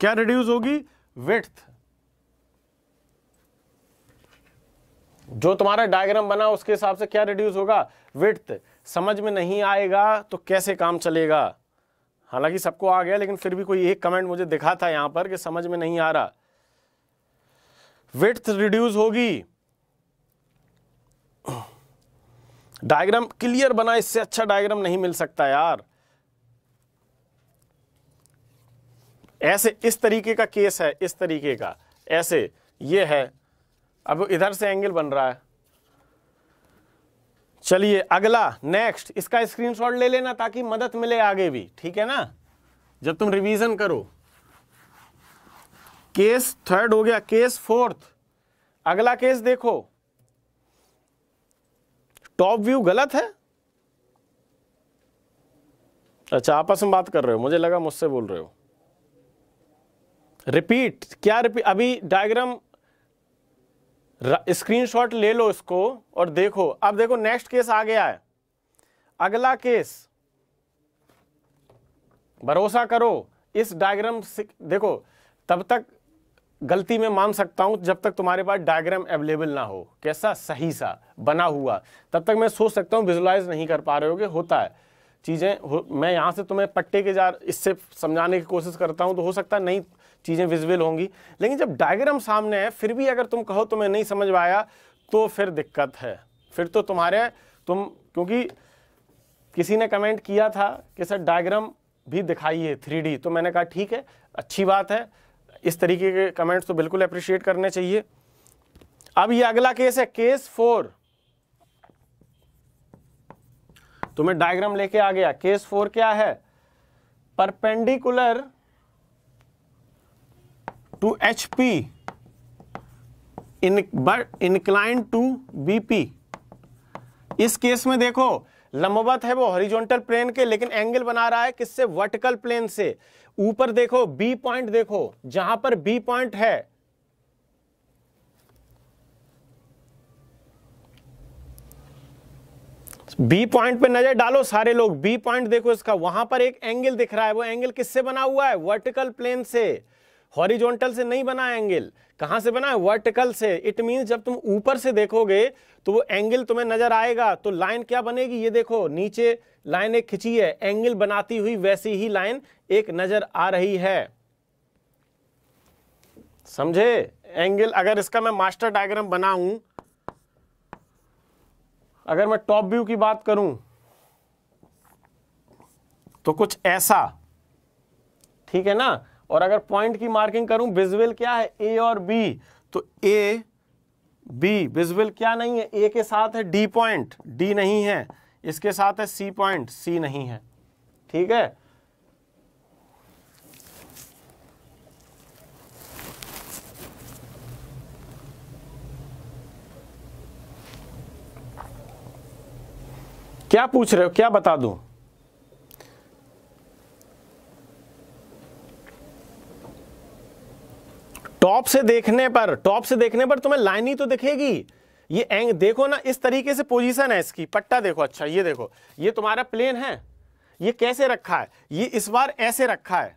क्या रिड्यूस होगी? विथ जो तुम्हारा डायग्राम बना उसके हिसाब से क्या रिड्यूस होगा? विथ समझ में नहीं आएगा तो कैसे काम चलेगा? हालाँकि सबको आ गया, लेकिन फिर भी कोई एक कमेंट मुझे दिखा था यहाँ पर कि समझ में नहीं आ रहा। विथ रिड्यूस होगी। डायग्राम क्लियर बना, इससे अच्छा डायग्राम नहीं मिल सकता यार। ऐसे इस तरीके का केस है, इस तरीके का। ऐसे, ये है। अब इधर से एंगल बन रहा है। चलिए, अगला नेक्स्ट इसका स्क्रीनशॉट ले लेना ताकि मदद मिले आगे भी, ठीक है ना? जब तुम रिवीजन करो। केस थर्ड हो गया, केस फोर्थ अगला केस देखो। टॉप व्यू गलत है? अच्छा आपस में बात कर रहे हो, मुझे लगा मुझसे बोल रहे हो। रिपीट क्या रिपीट अभी डायग्राम स्क्रीनशॉट ले लो इसको और देखो। अब देखो नेक्स्ट केस आ गया है। अगला केस भरोसा करो। इस डायग्राम से, देखो, तब तक गलती में मान सकता हूँ जब तक तुम्हारे पास डायग्राम अवेलेबल ना हो। कैसा? सही सा, बना हुआ। तब तक मैं सोच सकता हूँ विजुलाइज नहीं कर पा रहे हो होता है। चीज़ें मैं यहाँ से तुम्हें पट्टे के जार, इससे समझाने की कोशिश करता हूँ तो हो सकता है नहीं चीज़ें विजुअल होंगी। लेकिन जब डायग्राम सामने है, फिर भी अगर तुम कहो तुम्हें नहीं समझ आया तो फिर दिक्कत है। फिर तो तुम्हारे, तुम, क्योंकि किसी ने कमेंट किया था कि सर डायग्राम भी दिखाइए थ्री तो मैंने कहा, ठीक है, अच्छी बात है। इस तरीके के कमेंट्स तो बिल्कुल अप्रिशिएट करने चाहिए। अब ये अगला केस है केस फोर तुम्हें डायग्राम लेके आ गया। केस फोर क्या है? Perpendicular to H P in but incline to VP इस केस में देखो, लंबवत है वो हॉरिजॉन्टल प्लेन के, लेकिन एंगल बना रहा है किससे? वर्टिकल प्लेन से। ऊपर देखो बी पॉइंट देखो, जहाँ पर बी पॉइंट है बी पॉइंट पे नज़र डालो सारे लोग। बी पॉइंट देखो इसका। वहाँ पर एक एंगल दिख रहा है। वो एंगल किससे बना हुआ है? वर्टिकल प्लेन से। हॉरिजॉन्टल से नहीं बना एंगल कहाँ से बना है? वर्टिकल से। इट मीन जब तुम ऊपर से देखोगे तो वो एंगल तुम्हें नज़र आएगा। तो लाइन क्या बनेगी? ये देखो, नीचे लाइन एक खिंची है। एंगल बनाती हुई वैसी ही लाइन एक नज़र आ रही है। समझे? एंगल अगर इसका मैं मास्टर डायग्राम बनाऊँ अगर मैं टॉप व्यू की बात करूँ तो कुछ ऐसा, ठीक है ना? और अगर पॉइंट की मार्किंग करूँ विजुअल क्या है? ए और बी तो ए बी विजुअल क्या नहीं है? ए के साथ है डी पॉइंट डी नहीं है। इसके साथ है सी पॉइंट सी नहीं है। ठीक है? क्या पूछ रहे हो? क्या बता दूँ? टॉप से देखने पर, टॉप से देखने पर तुम्हें लाइन ही तो दिखेगी। ये एंग, देखो ना, इस तरीके से पोजीशन है इसकी। पट्टा देखो अच्छा ये देखो, ये तुम्हारा प्लेन है। ये कैसे रखा है? ये इस बार ऐसे रखा है।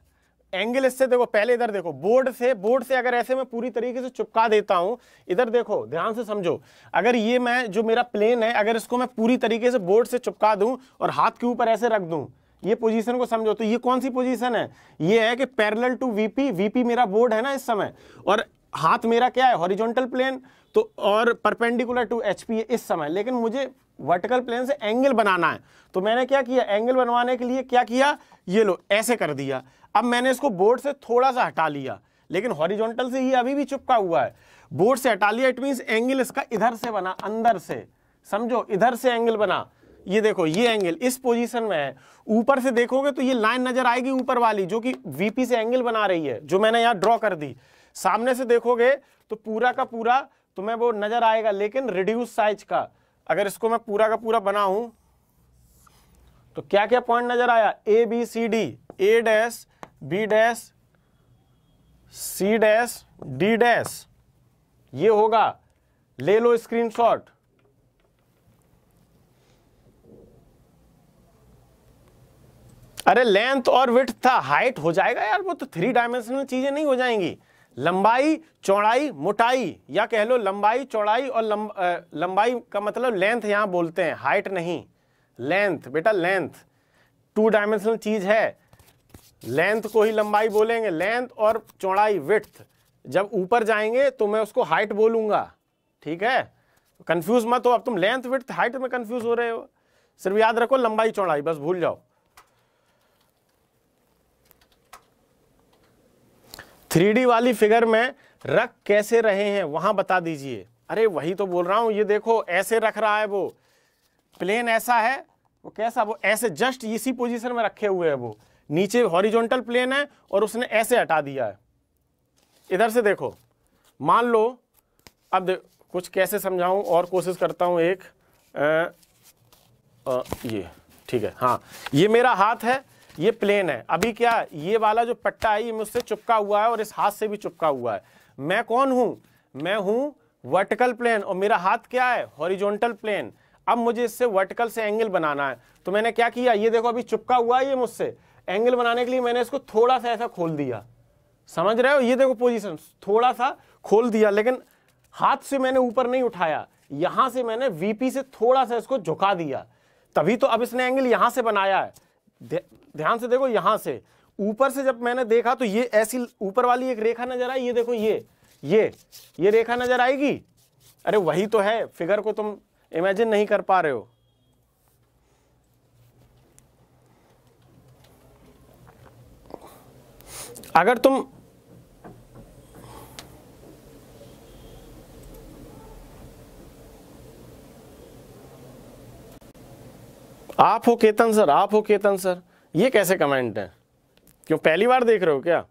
एंगल इससे देखो, पहले इधर देखो, बोर्ड से बोर्ड से अगर ऐसे मैं पूरी तरीके से चिपका देता हूँ, इधर देखो, ध्यान से समझो, अगर ये मैं, जो मेरा प्लेन है, अगर इसको मैं पूरी तरीके से बोर्ड से चिपका दूँ और हाथ के ऊपर ऐसे रख दूँ, ये पोजीशन को समझो तो ये कौन सी पोजीशन है? ये है कि पैरेलल टू वीपी वीपी मेरा बोर्ड है ना इस समय, और हाथ मेरा क्या है? हॉरिजॉन्टल प्लेन तो और परपेंडिकुलर टू एच इस समय, लेकिन मुझे वर्टिकल प्लेन से एंगल बनाना है। तो मैंने क्या किया? एंगल बनवाने के लिए क्या किया? ये लो, ऐसे कर दिया। अब मैंने इसको बोर्ड से थोड़ा सा हटा लिया, लेकिन हॉरिजॉन्टल से ये अभी भी चुपका हुआ है। बोर्ड से हटा लिया इट मीन एंगल इसका इधर से बना, अंदर से। समझो, इधर से एंगल बना। ये देखो, ये एंगल इस पोजीशन में है। ऊपर से देखोगे तो ये लाइन नज़र आएगी ऊपर वाली, जो कि वीपी से एंगल बना रही है, जो मैंने यहाँ ड्रॉ कर दी। सामने से देखोगे तो पूरा का पूरा तुम्हें वो नज़र आएगा, लेकिन रिड्यूस साइज़ का। अगर इसको मैं पूरा का पूरा बनाऊँ तो क्या क्या पॉइंट नज़र आया? A B C D A dash B dash C dash D dash. ये होगा। ले लो स्क्रीनशॉट। अरे लेंथ और विथ था हाइट हो जाएगा यार वो तो थ्री डायमेंशनल चीज़ें नहीं हो जाएँगी। लंबाई चौड़ाई मोटाई या कह लो लंबाई चौड़ाई और लंब, आ, लंबाई का मतलब लेंथ यहाँ बोलते हैं हाइट नहीं। लेंथ बेटा लेंथ। टू डायमेंशनल चीज़ है। लेंथ को ही लंबाई बोलेंगे, लेंथ और चौड़ाई विथ जब ऊपर जाएँगे तो मैं उसको हाइट बोलूँगा, ठीक है? कंफ्यूज मत हो, अब तुम लेंथ विथ हाइट में कंफ्यूज हो रहे हो। सिर्फ़ याद रखो, लंबाई, चौड़ाई, बस भूल जाओ। थ्री वाली फिगर में रख कैसे रहे हैं, वहाँ बता दीजिए। अरे, वही तो बोल रहा हूँ, ये देखो, ऐसे रख रहा है वो। प्लेन ऐसा है, वो कैसा, वो ऐसे जस्ट इसी पोजीशन में रखे हुए है वो। नीचे हॉरिजॉन्टल प्लेन है और उसने ऐसे हटा दिया है। इधर से देखो मान लो अब कुछ कैसे समझाऊं और कोशिश करता हूँ एक आ, आ, ये ठीक है हाँ ये मेरा हाथ है ये प्लेन है। अभी क्या ये वाला जो पट्टा है ये मुझसे चुपका हुआ है और इस हाथ से भी चुपका हुआ है। मैं कौन हूँ? मैं हूँ वर्टिकल प्लेन और मेरा हाथ क्या है? हॉरिजॉन्टल प्लेन अब मुझे इससे वर्टिकल से एंगल बनाना है। तो मैंने क्या किया? ये देखो अभी चुपका हुआ है ये मुझसे। एंगल बनाने के लिए मैंने इसको थोड़ा सा ऐसा खोल दिया। समझ रहे हो? ये देखो पोजीशन थोड़ा सा खोल दिया, लेकिन हाथ से मैंने ऊपर नहीं उठाया। यहाँ से मैंने वीपी से थोड़ा सा इसको झुका दिया। तभी तो अब इसने एंगल यहाँ से बनाया है। ध्यान से देखो यहाँ से। ऊपर से जब मैंने देखा तो ये ऐसी ऊपर वाली एक रेखा नज़र आई, ये देखो ये ये ये रेखा नज़र आएगी। अरे वही तो है, फिगर को तुम इमेजिन नहीं कर पा रहे हो। अगर तुम आप हो केतन सर, आप हो केतन सर, ये कैसे कमेंट है? क्यों, पहली बार देख रहे हो क्या?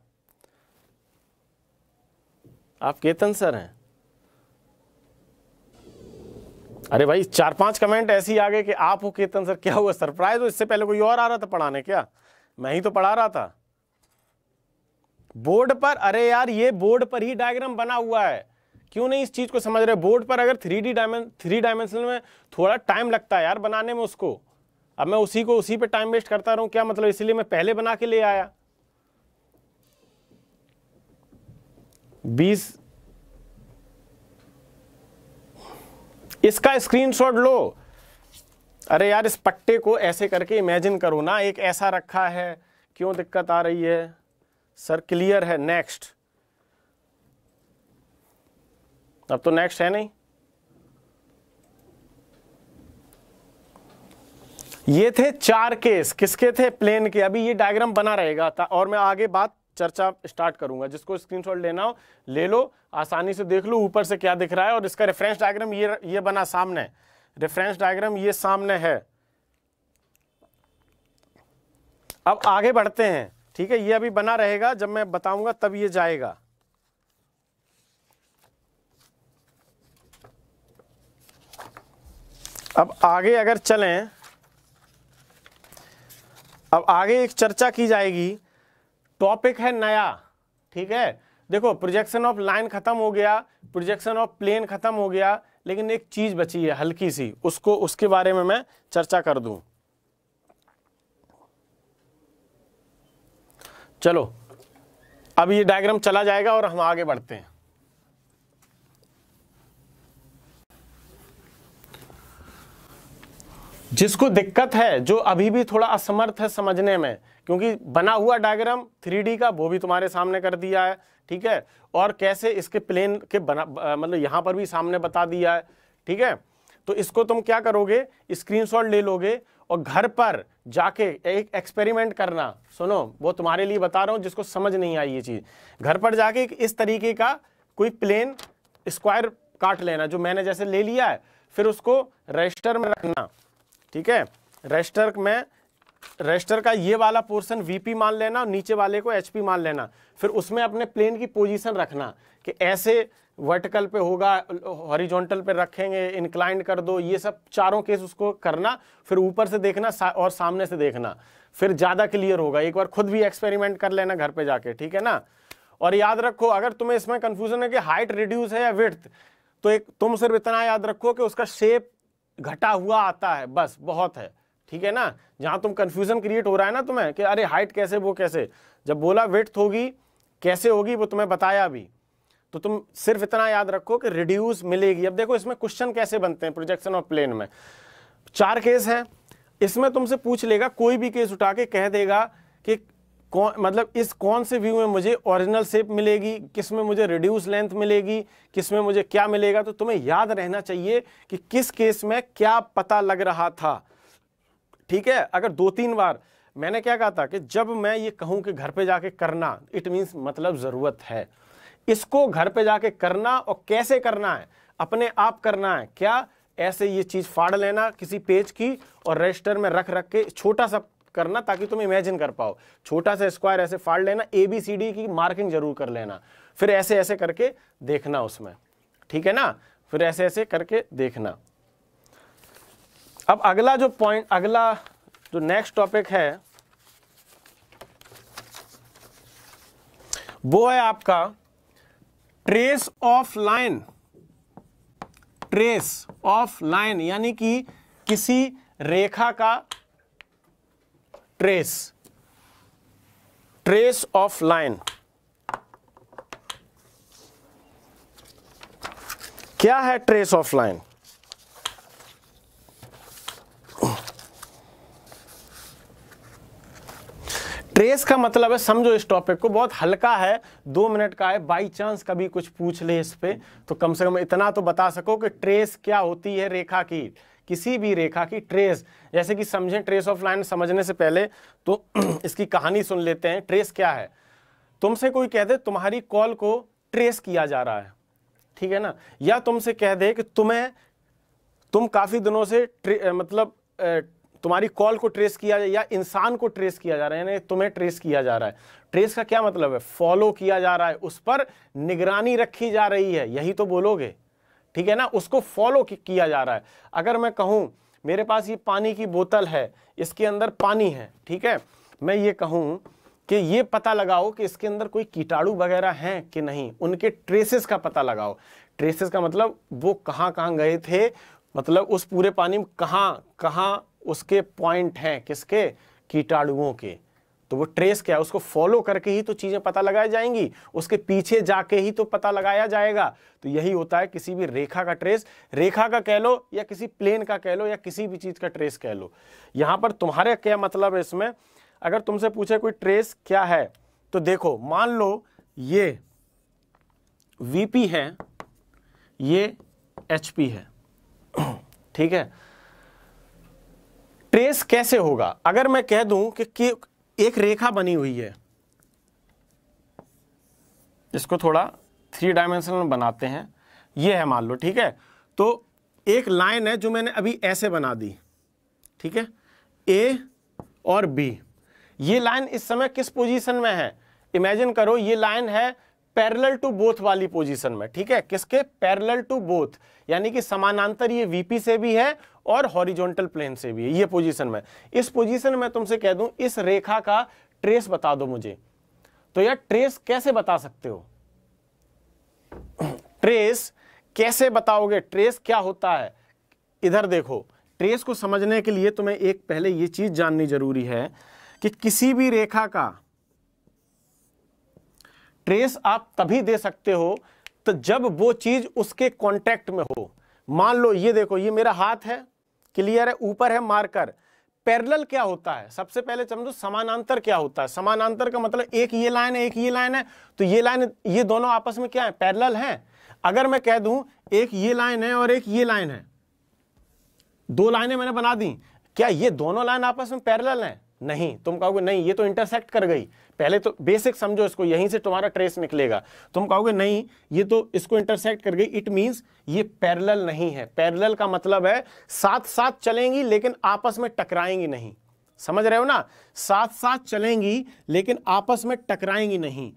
आप केतन सर हैं? अरे भाई, चार पाँच कमेंट ऐसे आ गए कि आप हो केतन सर, क्या हुआ? सरप्राइज़ हो, इससे पहले कोई और आ रहा था पढ़ाने, क्या? मैं ही तो पढ़ा रहा था। बोर्ड पर, अरे यार, ये बोर्ड पर ही डायग्राम बना हुआ है। क्यों नहीं इस चीज़ को समझ रहे? बोर्ड पर अगर थ्री डी डायमें थ्री डायमेंशन में थोड़ा टाइम लगता है यार बनाने में उसको। अब मैं उसी को उसी पे टाइम वेस्ट करता रहूँ, क्या मतलब? इसलिए मैं पहले बना के ले आया। बीस इसका स्क्रीनशॉट लो। अरे यार, इस पट्टे को ऐसे करके इमेजिन करो ना, एक ऐसा रखा है। क्यों दिक्कत आ रही है? सर, क्लियर है नेक्स्ट अब तो नेक्स्ट है नहीं। ये थे चार केस किसके थे? प्लेन के. अभी ये डायग्राम बना रहेगा और मैं आगे बात, चर्चा स्टार्ट करूँगा। जिसको स्क्रीनशॉट लेना हो, ले लो, आसानी से देख लो, ऊपर से क्या दिख रहा है, और इसका रेफरेंस डायग्राम ये ये बना सामने। रेफरेंस डायग्राम ये सामने है। अब आगे बढ़ते हैं। ठीक है, ये अभी बना रहेगा, जब मैं बताऊँगा तब ये जाएगा। अब आगे अगर चलें, अब आगे एक चर्चा की जाएगी। टॉपिक है नया, ठीक है? देखो प्रोजेक्शन ऑफ़ लाइन खत्म हो गया प्रोजेक्शन ऑफ़ प्लेन खत्म हो गया, लेकिन एक चीज़ बची है, हल्की सी, उसको, उसके बारे में मैं चर्चा कर दूँ। चलो, अब ये डायग्राम चला जाएगा और हम आगे बढ़ते हैं। जिसको दिक्कत है, जो अभी भी थोड़ा असमर्थ है समझने में, क्योंकि बना हुआ डायग्राम थ्री का, वो भी तुम्हारे सामने कर दिया है, ठीक है? और कैसे इसके प्लेन के बना मतलब यहाँ पर भी सामने बता दिया है, ठीक है? तो इसको तुम क्या करोगे? स्क्रीनशॉट ले लोगे और घर पर जाके एक एक्सपेरिमेंट करना। सुनो, वो तुम्हारे लिए बता रहा हूँ जिसको समझ नहीं आई ये चीज़। घर पर जाके इस तरीके का कोई प्लेन स्क्वायर काट लेना, जो मैंने जैसे ले लिया है, फिर उसको रजिस्टर में रखना, ठीक है? रजिस्टर में रजिस्टर का ये वाला पोर्शन वीपी मान लेना और नीचे वाले को एचपी मान लेना। फिर उसमें अपने प्लेन की पोजीशन रखना कि ऐसे वर्टिकल पे होगा हॉरिजॉन्टल पे रखेंगे इंक्लाइंड कर दो, ये सब चारों केस उसको करना, फिर ऊपर से देखना और सामने से देखना, फिर ज़्यादा क्लियर होगा। एक बार खुद भी एक्सपेरिमेंट कर लेना घर पे जाके, ठीक है ना? और याद रखो, अगर तुम्हें इसमें कंफ्यूजन है कि हाइट रिड्यूस है या विर्थ तो एक, तुम सिर्फ़ इतना याद रखो कि उसका शेप घटा हुआ आता है, बस, बहुत है, ठीक है ना? जहाँ तुम कंफ्यूजन क्रिएट हो रहा है ना तुम्हें, कि अरे हाइट कैसे, वो कैसे? जब बोला विथ होगी, कैसे होगी, वो तुम्हें बताया भी। तो तुम सिर्फ़ इतना याद रखो कि रिड्यूस मिलेगी। अब देखो, इसमें क्वेश्चन कैसे बनते हैं प्रोजेक्शन ऑफ़ प्लेन में? चार केस है। इसमें तुमसे पूछ लेगा, कोई भी केस उठा के कह देगा कि कौन मतलब इस कौन से व्यू में मुझे ओरिजिनल शेप मिलेगी किसमें मुझे रिड्यूस लेंथ मिलेगी किसमें मुझे क्या मिलेगा? तो तुम्हें याद रहना चाहिए कि किस केस में क्या पता लग रहा था। ठीक है? अगर दो तीन बार, मैंने क्या कहा था कि जब मैं ये कहूँ कि घर पे जाके करना इट मीन्स मतलब ज़रूरत है। इसको घर पे जाके करना और कैसे करना है? अपने आप करना है। क्या ऐसे ये चीज़ फाड़ लेना किसी पेज की और रजिस्टर में रख रख के छोटा सा करना ताकि तुम इमेजिन कर पाओ। छोटा सा स्क्वायर ऐसे फाड़ लेना ए बी सी डी की मार्किंग ज़रूर कर लेना। फिर ऐसे ऐसे करके देखना उसमें। ठीक है ना? फिर ऐसे ऐसे करके देखना। अब अगला जो पॉइंट अगला जो नेक्स्ट टॉपिक है, वो है आपका trace of line, trace of line, यानी कि किसी रेखा का ट्रेस ट्रेस ऑफ़ लाइन। क्या है ट्रेस ऑफ़ लाइन? ट्रेस का मतलब है, समझो इस टॉपिक को, बहुत हल्का है, दो मिनट का है बाई चांस कभी कुछ पूछ ले इस पे तो कम से कम इतना तो बता सको कि ट्रेस क्या होती है रेखा की, किसी भी रेखा की ट्रेस जैसे कि समझें ट्रेस ऑफ़ लाइन समझने से पहले तो इसकी कहानी सुन लेते हैं ट्रेस क्या है। तुमसे कोई कह दे, तुम्हारी कॉल को ट्रेस किया जा रहा है, ठीक है ना? या तुमसे कह दे कि तुम्हें, तुम काफ़ी दिनों से मतलब तुम्हारी कॉल को ट्रेस किया जाए या इंसान को ट्रेस किया जा रहा है, यानी तुम्हें ट्रेस किया जा रहा है। ट्रेस का क्या मतलब है? फॉलो किया जा रहा है, उस पर निगरानी रखी जा रही है। यही तो बोलोगे, ठीक है ना? उसको फॉलो किया जा रहा है। अगर मैं कहूँ, मेरे पास ये पानी की बोतल है, इसके अंदर पानी है, ठीक है? मैं ये कहूँ कि ये पता लगाओ कि इसके अंदर कोई कीटाणु वगैरह हैं कि नहीं। उनके ट्रेसेस का पता लगाओ। ट्रेसेस का मतलब वो कहाँ कहाँ गए थे मतलब उस पूरे पानी में कहाँ कहाँ उसके पॉइंट हैं किसके? कीटाणुओं के। तो वो ट्रेस क्या है? उसको फॉलो करके ही तो चीज़ें पता लगाई जाएँगी। उसके पीछे जाके ही तो पता लगाया जाएगा। तो यही होता है किसी भी रेखा का ट्रेस रेखा का कह लो या किसी प्लेन का कह लो या किसी भी चीज़ का ट्रेस कह लो। यहाँ पर तुम्हारे क्या मतलब है इसमें? अगर तुमसे पूछे कोई ट्रेस क्या है तो देखो, मान लो ये वीपी है, ये एचपी है। ठीक है? ट्रेस कैसे होगा? अगर मैं कह दूँ कि, कि एक रेखा बनी हुई है इसको थोड़ा थ्री डायमेंशनल बनाते हैं। ये है मान लो ठीक है? तो एक लाइन है जो मैंने अभी ऐसे बना दी ठीक है? ए और बी ये लाइन इस समय किस पोजीशन में है? इमेजिन करो ये लाइन है पैरेलल टू बोथ वाली पोजीशन में ठीक है? किसके? पैरेलल टू बोथ यानी कि समानांतर ये वीपी से भी है और हॉरिजॉन्टल प्लेन से भी है, ये पोजीशन में। इस पोजीशन में तुमसे कह दूँ, इस रेखा का ट्रेस बता दो मुझे। तो यार ट्रेस कैसे बता सकते हो? ट्रेस कैसे बताओगे? ट्रेस क्या होता है? इधर देखो ट्रेस को समझने के लिए तुम्हें एक पहले यह चीज़ जाननी ज़रूरी है कि किसी भी रेखा का ट्रेस आप तभी दे सकते हो तो जब वो चीज़ उसके कांटेक्ट में हो। मान लो, ये देखो, ये मेरा हाथ है। क्लियर है, ऊपर है मार्कर। पैरेलल क्या होता है? सबसे पहले समझो समानांतर क्या होता है? समानांतर का मतलब एक ये लाइन है, एक ये लाइन है तो ये लाइन, ये दोनों आपस में क्या है? पैरेलल है। अगर मैं कह दूँ, एक ये लाइन है और एक ये लाइन है। दो लाइनें मैंने बना दी। क्या ये दोनों लाइन आपस में पैरेलल हैं? नहीं, तुम कहोगे, नहीं, ये तो इंटरसेक्ट कर गई। पहले तो बेसिक समझो इसको, यहीं से तुम्हारा ट्रेस निकलेगा। तुम कहोगे, नहीं, ये तो इसको इंटरसेक्ट कर गई। इट मींस ये पैरेलल नहीं है। पैरेलल का मतलब है साथ साथ चलेंगी, लेकिन आपस में टकराएँगी नहीं। समझ रहे हो ना? साथ साथ चलेंगी, लेकिन आपस में टकराएँगी नहीं।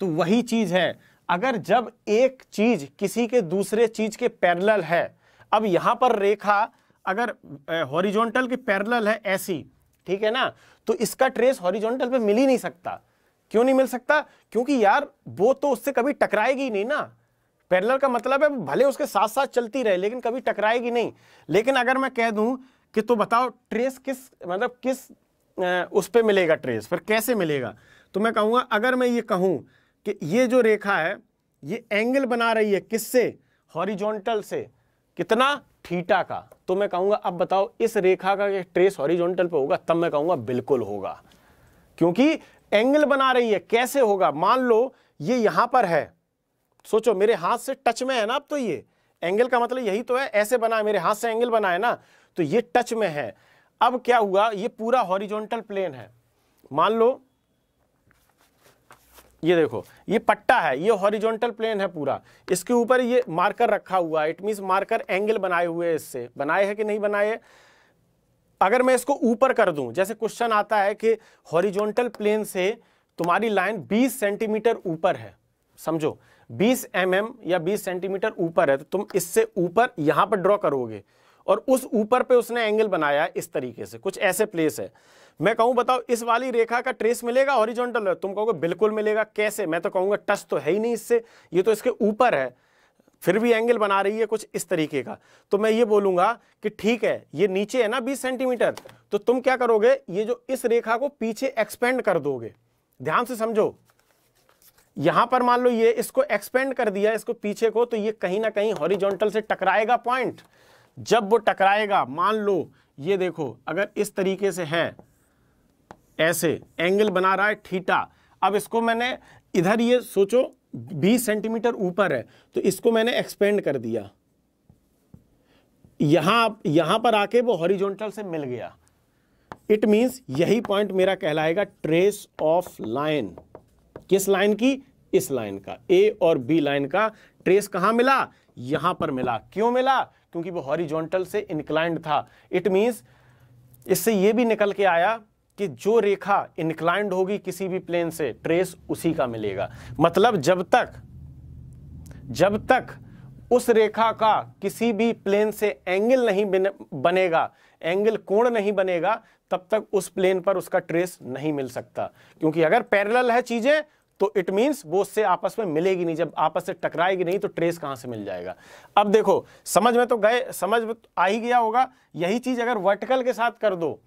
तो वही चीज़ है। अगर जब एक चीज़ किसी के दूसरे चीज़ के पैरेलल है, अब यहाँ पर रेखा अगर हॉरिजॉन्टल के पैरेलल है ऐसी ठीक है ना? तो इसका ट्रेस हॉरिजॉन्टल पे मिल ही नहीं सकता। क्यों नहीं मिल सकता? क्योंकि यार, वो तो उससे कभी टकराएगी नहीं ना। पैरेलल का मतलब है, भले उसके साथ साथ चलती रहे, लेकिन कभी टकराएगी नहीं। लेकिन अगर मैं कह दूँ कि तो बताओ ट्रेस किस मतलब किस उस पर मिलेगा ट्रेस फिर कैसे मिलेगा? तो मैं कहूँगा, अगर मैं ये कहूँ कि ये जो रेखा है, ये एंगल बना रही है किससे? हॉरिजॉन्टल से। कितना? थीटा का तो मैं कहूँगा, अब बताओ, इस रेखा का ट्रेस हॉरिजॉन्टल पे होगा, तब मैं कहूँगा बिल्कुल होगा। क्योंकि एंगल बना रही है, कैसे होगा? मान लो, ये यहाँ पर है। सोचो, मेरे हाथ से टच में है ना अब तो ये। एंगल का मतलब यही तो है, ऐसे बना है, मेरे हाथ से एंगल बना है ना तो ये टच में है। अब क्या हुआ, ये पूरा हॉरिजॉन्टल प्लेन है। मान लो ये देखो, ये पट्टा है, ये हॉरिजॉन्टल प्लेन है पूरा। इसके ऊपर ये मार्कर रखा हुआ है। इट मीन मार्कर एंगल बनाए हुए हैं इससे। बनाए हैं कि नहीं बनाए अगर मैं इसको ऊपर कर दूँ, जैसे क्वेश्चन आता है कि हॉरिजॉन्टल प्लेन से तुम्हारी लाइन 20 सेंटीमीटर ऊपर है। समझो 20 एम mm या 20 सेंटीमीटर ऊपर है तो तुम इससे ऊपर यहाँ पर ड्रॉ करोगे। और उस ऊपर पे उसने एंगल बनाया इस तरीके से। कुछ ऐसे प्लेस है। मैं कहूँ, बताओ, इस वाली रेखा का ट्रेस मिलेगा हॉरिजॉन्टल तुम कहोगे, बिल्कुल मिलेगा। कैसे? मैं तो कहूँगा टच तो है ही नहीं इससे। ये तो इसके ऊपर है। फिर भी एंगल बना रही है कुछ इस तरीके का। तो मैं ये बोलूँगा कि ठीक है, ये नीचे है ना 20 सेंटीमीटर तो तुम क्या करोगे? ये जो इस रेखा को पीछे एक्सपेंड कर दोगे। ध्यान से समझो। यहाँ पर मान लो ये इसको एक्सपेंड कर दिया, इसको पीछे को तो ये कहीं ना कहीं हॉरिजॉन्टल से टकराएगा पॉइंट जब वो टकराएगा, मान लो, ये देखो, अगर इस तरीके से है, ऐसे एंगल बना रहा है थीटा, अब इसको मैंने इधर ये सोचो 20 सेंटीमीटर ऊपर है तो इसको मैंने एक्सपेंड कर दिया। यहाँ यहाँ पर आके वो हॉरिजॉन्टल से मिल गया। इट मींस यही पॉइंट मेरा कहलाएगा ट्रेस ऑफ़ लाइन किस लाइन की? इस लाइन का। ए और बी लाइन का ट्रेस कहाँ मिला? यहाँ पर मिला। क्यों मिला? क्योंकि वो हॉरिजॉन्टल से इंक्लाइंड था। इट मींस इससे यह भी निकल के आया कि जो रेखा इंक्लाइंड होगी किसी भी प्लेन से, ट्रेस उसी का मिलेगा। मतलब जब तक जब तक उस रेखा का किसी भी प्लेन से एंगल नहीं बनेगा, एंगल कोण नहीं बनेगा, तब तक उस प्लेन पर उसका ट्रेस नहीं मिल सकता। क्योंकि अगर पैरेलल है चीज़ें तो इट मींस वो उससे आपस में मिलेगी नहीं। जब आपस से टकराएगी नहीं तो ट्रेस कहाँ से मिल जाएगा? अब देखो, समझ में तो गए, समझ में तो आ ही गया होगा, यही चीज़ अगर वर्टिकल के साथ कर दो,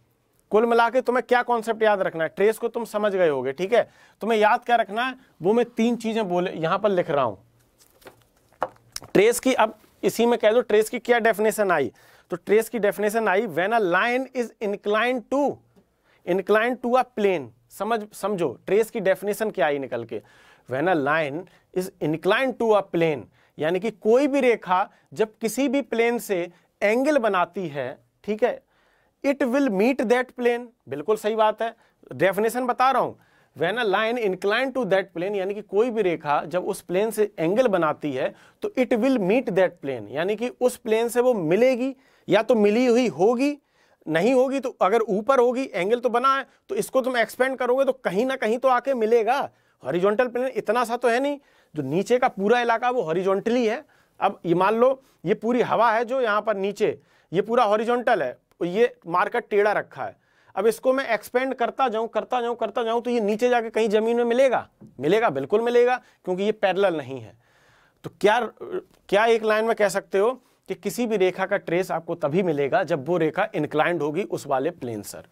कुल मिला के तुम्हें क्या कॉन्सेप्ट याद रखना है? ट्रेस को तुम समझ गए होगे, ठीक है? तुम्हें याद क्या रखना है? वो मैं तीन चीज़ें बोले, यहाँ पर लिख रहा हूँ। ट्रेस की, अब इसी में कह दो ट्रेस की क्या डेफिनेशन आई? तो ट्रेस की definition I when a line is incline to incline to a plane समझ, समझो ट्रेस की डेफिनेशन क्या आई निकल के? When a line is incline to a plane यानी कि कोई भी रेखा जब किसी भी प्लेन से एंगल बनाती है, ठीक है it will meet that plane बिल्कुल सही बात है। डेफिनेशन बता रहा हूँ। When a line incline to that plane यानी कि कोई भी रेखा जब उस प्लेन से एंगल बनाती है तो it will meet that plane यानी कि उस प्लेन से वो मिलेगी या तो मिली हुई होगी नहीं होगी तो अगर ऊपर होगी एंगल तो बना है तो इसको तुम एक्सपेंड करोगे तो कहीं ना कहीं तो आके मिलेगा। हॉरिजॉन्टल प्लेन इतना सा तो है नहीं। जो नीचे का पूरा इलाका वो हॉरिजॉन्टली है। अब ये मान लो, ये पूरी हवा है जो यहाँ पर नीचे, ये पूरा हॉरिजॉन्टल है ये मार्कर टेढ़ा रखा है। अब इसको मैं एक्सपेंड करता जाऊँ करता जाऊँ करता जाऊँ तो ये नीचे जाके कहीं ज़मीन में मिलेगा? मिलेगा, बिल्कुल मिलेगा, क्योंकि ये पैरेलल नहीं है। तो क्या क्या एक लाइन में कह सकते हो? कि किसी भी रेखा का ट्रेस आपको तभी मिलेगा जब वो रेखा इंक्लाइंड होगी उस वाले प्लेन सर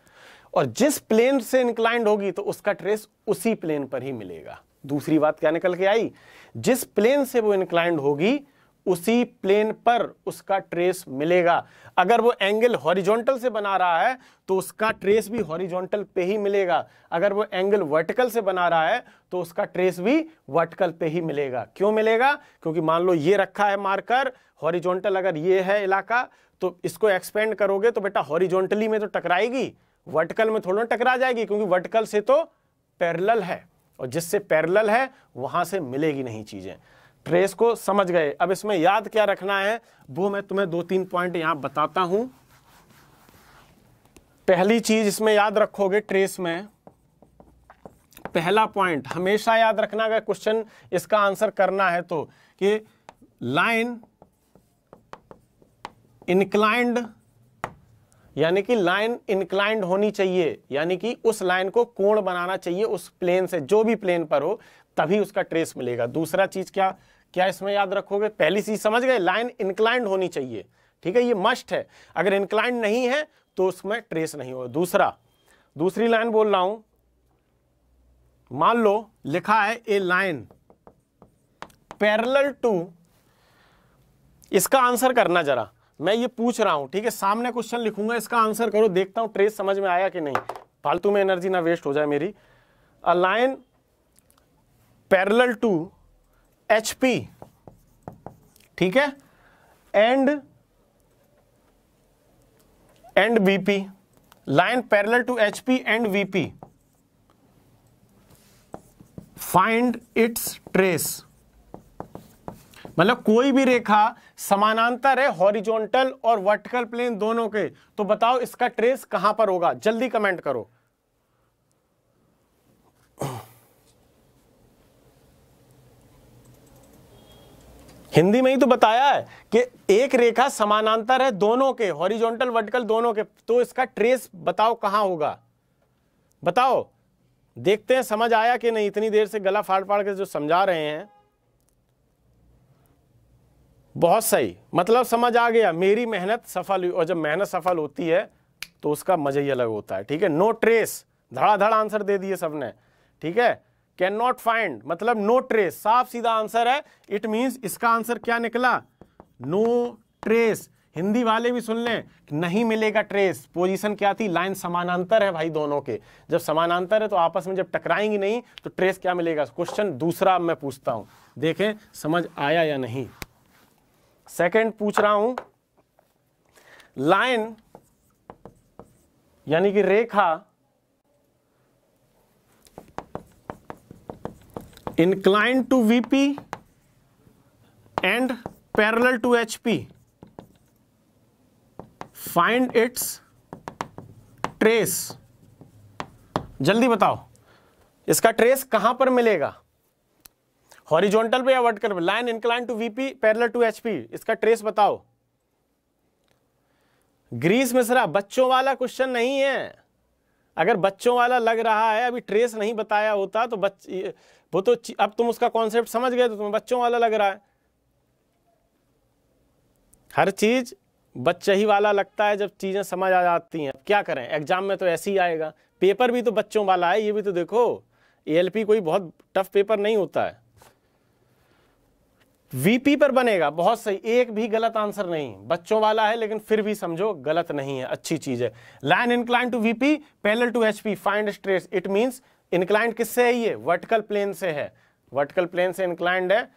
और जिस प्लेन से इंक्लाइंड होगी तो उसका ट्रेस उसी प्लेन पर ही मिलेगा। दूसरी बात क्या निकल के आई? जिस प्लेन से वो इंक्लाइंड होगी उसी प्लेन पर उसका ट्रेस मिलेगा। अगर वो एंगल हॉरिजॉन्टल से बना रहा है तो उसका ट्रेस भी हॉरिजॉन्टल पे ही मिलेगा। अगर वो एंगल वर्टिकल से बना रहा है तो उसका ट्रेस भी वर्टिकल पे ही मिलेगा। क्यों मिलेगा? क्योंकि मान लो ये रखा है मार्कर, हॉरिजॉन्टल अगर ये है इलाका तो इसको एक्सपेंड करोगे तो बेटा हॉरिजॉन्टली में तो टकराएगी, वर्टिकल में थोड़ा टकरा जाएगी, क्योंकि वर्टिकल से तो पैरेलल है। और जिससे पैरेलल है, वहाँ से मिलेगी नहीं चीज़ें। ट्रेस को समझ गए। अब इसमें याद क्या रखना है? वो मैं तुम्हें दो तीन पॉइंट यहाँ बताता हूँ। पहली चीज़ इसमें याद रखोगे ट्रेस में। पहला पॉइंट, हमेशा याद रखना, अगर क्वेश्चन इसका आंसर करना है तो कि लाइन इनक्लाइंड, यानी कि लाइन इनक्लाइंड होनी चाहिए, यानी कि उस लाइन को कोण बनाना चाहिए, उस प्लेन से, जो भी प्लेन पर हो, तभी उसका ट्रेस मिलेगा। दूसरा चीज़ क्या? क्या इसमें याद रखोगे? पहली चीज़ समझ गए, लाइन इंक्लाइंड होनी चाहिए। ठीक है, ये मस्ट है। अगर इंक्लाइंड नहीं है तो उसमें ट्रेस नहीं होगा। दूसरा, दूसरी लाइन बोल रहा हूँ। मान लो, लिखा है ए लाइन पैरेलल टू इसका आंसर करना जरा। मैं ये पूछ रहा हूँ, ठीक है? सामने क्वेश्चन लिखूँगा, इसका आंसर करो, देखता हूँ ट्रेस समझ में आया कि नहीं। फालतू में एनर्जी ना वेस्ट हो जाए मेरी। A line parallel to H P ठीक है? And and BP line parallel to H P and VP find its trace मतलब कोई भी रेखा समानांतर है हॉरिजॉन्टल और वर्टिकल प्लेन दोनों के। तो बताओ इसका ट्रेस कहाँ पर होगा? जल्दी कमेंट करो। हिंदी में ही तो बताया है कि एक रेखा समानांतर है दोनों के हॉरिजॉन्टल वर्टिकल दोनों के। तो इसका ट्रेस बताओ कहाँ होगा? बताओ। देखते हैं समझ आया कि नहीं? इतनी देर से गला फाड़ फाड़ के जो समझा रहे हैं। बहुत सही। मतलब समझ आ गया। मेरी मेहनत सफल हुई। और जब मेहनत सफल होती है तो उसका मज़ा ही अलग होता है। ठीक है? नो ट्रेस धड़ाधड़ आंसर दे दिए सबने। ठीक है? कैन नॉट फाइंड मतलब नो ट्रेस साफ़ सीधा आंसर है. इट मींस इसका आंसर क्या निकला? नो ट्रेस हिंदी वाले भी सुन लें, नहीं मिलेगा ट्रेस पोजीशन क्या थी? लाइन समानांतर है भाई दोनों के. जब समानांतर है तो आपस में जब टकराएँगी नहीं तो ट्रेस क्या मिलेगा? क्वेश्चन दूसरा मैं पूछता हूँ. देखें, समझ आया या नहीं? सेकंड पूछ रहा हूँ. लाइन यानी कि रेखा inclined to VP and parallel to HP. Find its trace. जल्दी बताओ, इसका ट्रेस कहाँ पर मिलेगा? हॉरिजॉन्टल पे या वर्टिकल पे? Line incline to VP parallel to HP इसका ट्रेस बताओ। ग्रीस मिश्रा, बच्चों वाला क्वेश्चन नहीं है। अगर बच्चों वाला लग रहा है, अभी ट्रेस नहीं बताया होता तो बच वो तो अब तुम उसका कॉन्सेप्ट समझ गए तो तुम्हें बच्चों वाला लग रहा है। हर चीज़ बच्चे ही वाला लगता है जब चीज़ें समझ आ जाती हैं। क्या करें? एग्ज़ाम में तो ऐसे ही आएगा। पेपर भी तो बच्चों वाला है, ये भी तो देखो। एएलपी कोई बहुत टफ पेपर नहीं होता है। वीपी पर बनेगा, बहुत सही। एक भी गलत आंसर नहीं। बच्चों वाला है, लेकिन फिर भी समझो, गलत नहीं है, अच्छी चीज़ है। Line incline to VP parallel to HP find trace it means inclined किससे है ये? वर्टिकल प्लेन से है। वर्टिकल प्लेन से इंक्लाइंड है।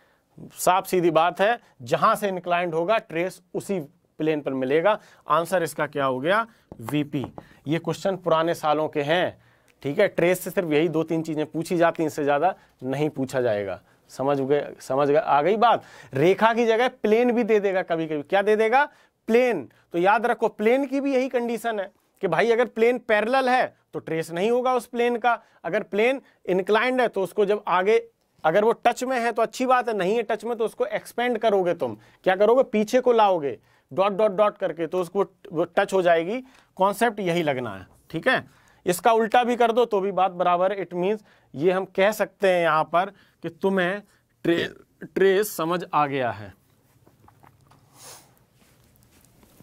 साफ़ सीधी बात है, जहाँ से इंक्लाइंड होगा ट्रेस उसी प्लेन पर मिलेगा। आंसर इसका क्या हो गया? वीपी ये क्वेश्चन पुराने सालों के हैं, ठीक है? ट्रेस से सिर्फ़ यही दो तीन चीज़ें पूछी जाती हैं, इससे ज़्यादा नहीं पूछा जाएगा। समझ गए समझ गए, आ गई बात। रेखा की जगह प्लेन भी दे देगा कभी कभी क्या दे देगा? प्लेन तो याद रखो प्लेन की भी यही कंडीशन है कि भाई अगर प्लेन पैरेलल है तो ट्रेस नहीं होगा उस प्लेन का। अगर प्लेन इंक्लाइंड है तो उसको जब आगे, अगर वो टच में है तो अच्छी बात है, नहीं है टच में तो उसको एक्सपेंड करोगे तुम। क्या करोगे? पीछे को लाओगे। डॉट डॉट डॉट करके तो उसको वो टच हो जाएगी। कॉन्सेप्ट यही लगना है, ठीक है? इसका उल्टा भी कर दो तो भी बात बराबर है। इट मीन्स ये हम कह सकते हैं यहाँ पर कि तुम्हें ट्रे, ट्रेस समझ आ गया है।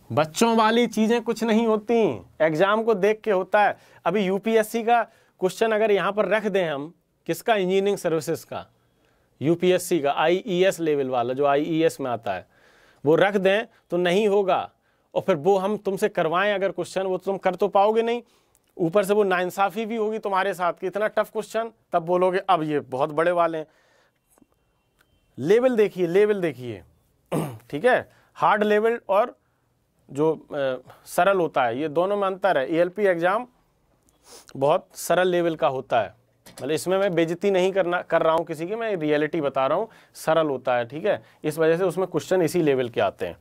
बच्चों वाली चीज़ें कुछ नहीं होती। एग्ज़ाम को देख के होता है। अभी यूपीएससी का क्वेश्चन अगर यहाँ पर रख दें हम किसका इंजीनियरिंग सर्विसेज़ का? यूपीएससी का आईईएस लेवल वाला जो आईईएस में आता है। वो रख दें तो नहीं होगा। और फिर वो हम तुमसे करवाएँ अगर क्वेश्चन वो तुम कर तो पाओगे नहीं। ऊपर से वो नाइंसाफी भी होगी तुम्हारे साथ कि इतना टफ क्वेश्चन तब बोलोगे, अब ये बहुत बड़े वाले हैं। लेवल देखिए लेवल देखिए। ठीक है? हार्ड लेवल और जो सरल होता है, ये दोनों में अंतर है। एएलपी एग्ज़ाम बहुत सरल लेवल का होता है। मतलब इसमें मैं बेजती नहीं करना, कर रहा हूँ किसी की, मैं रियलिटी बता रहा हूँ, सरल होता है, ठीक है? इस वजह से उसमें क्वेश्चन इसी लेवल के आते हैं।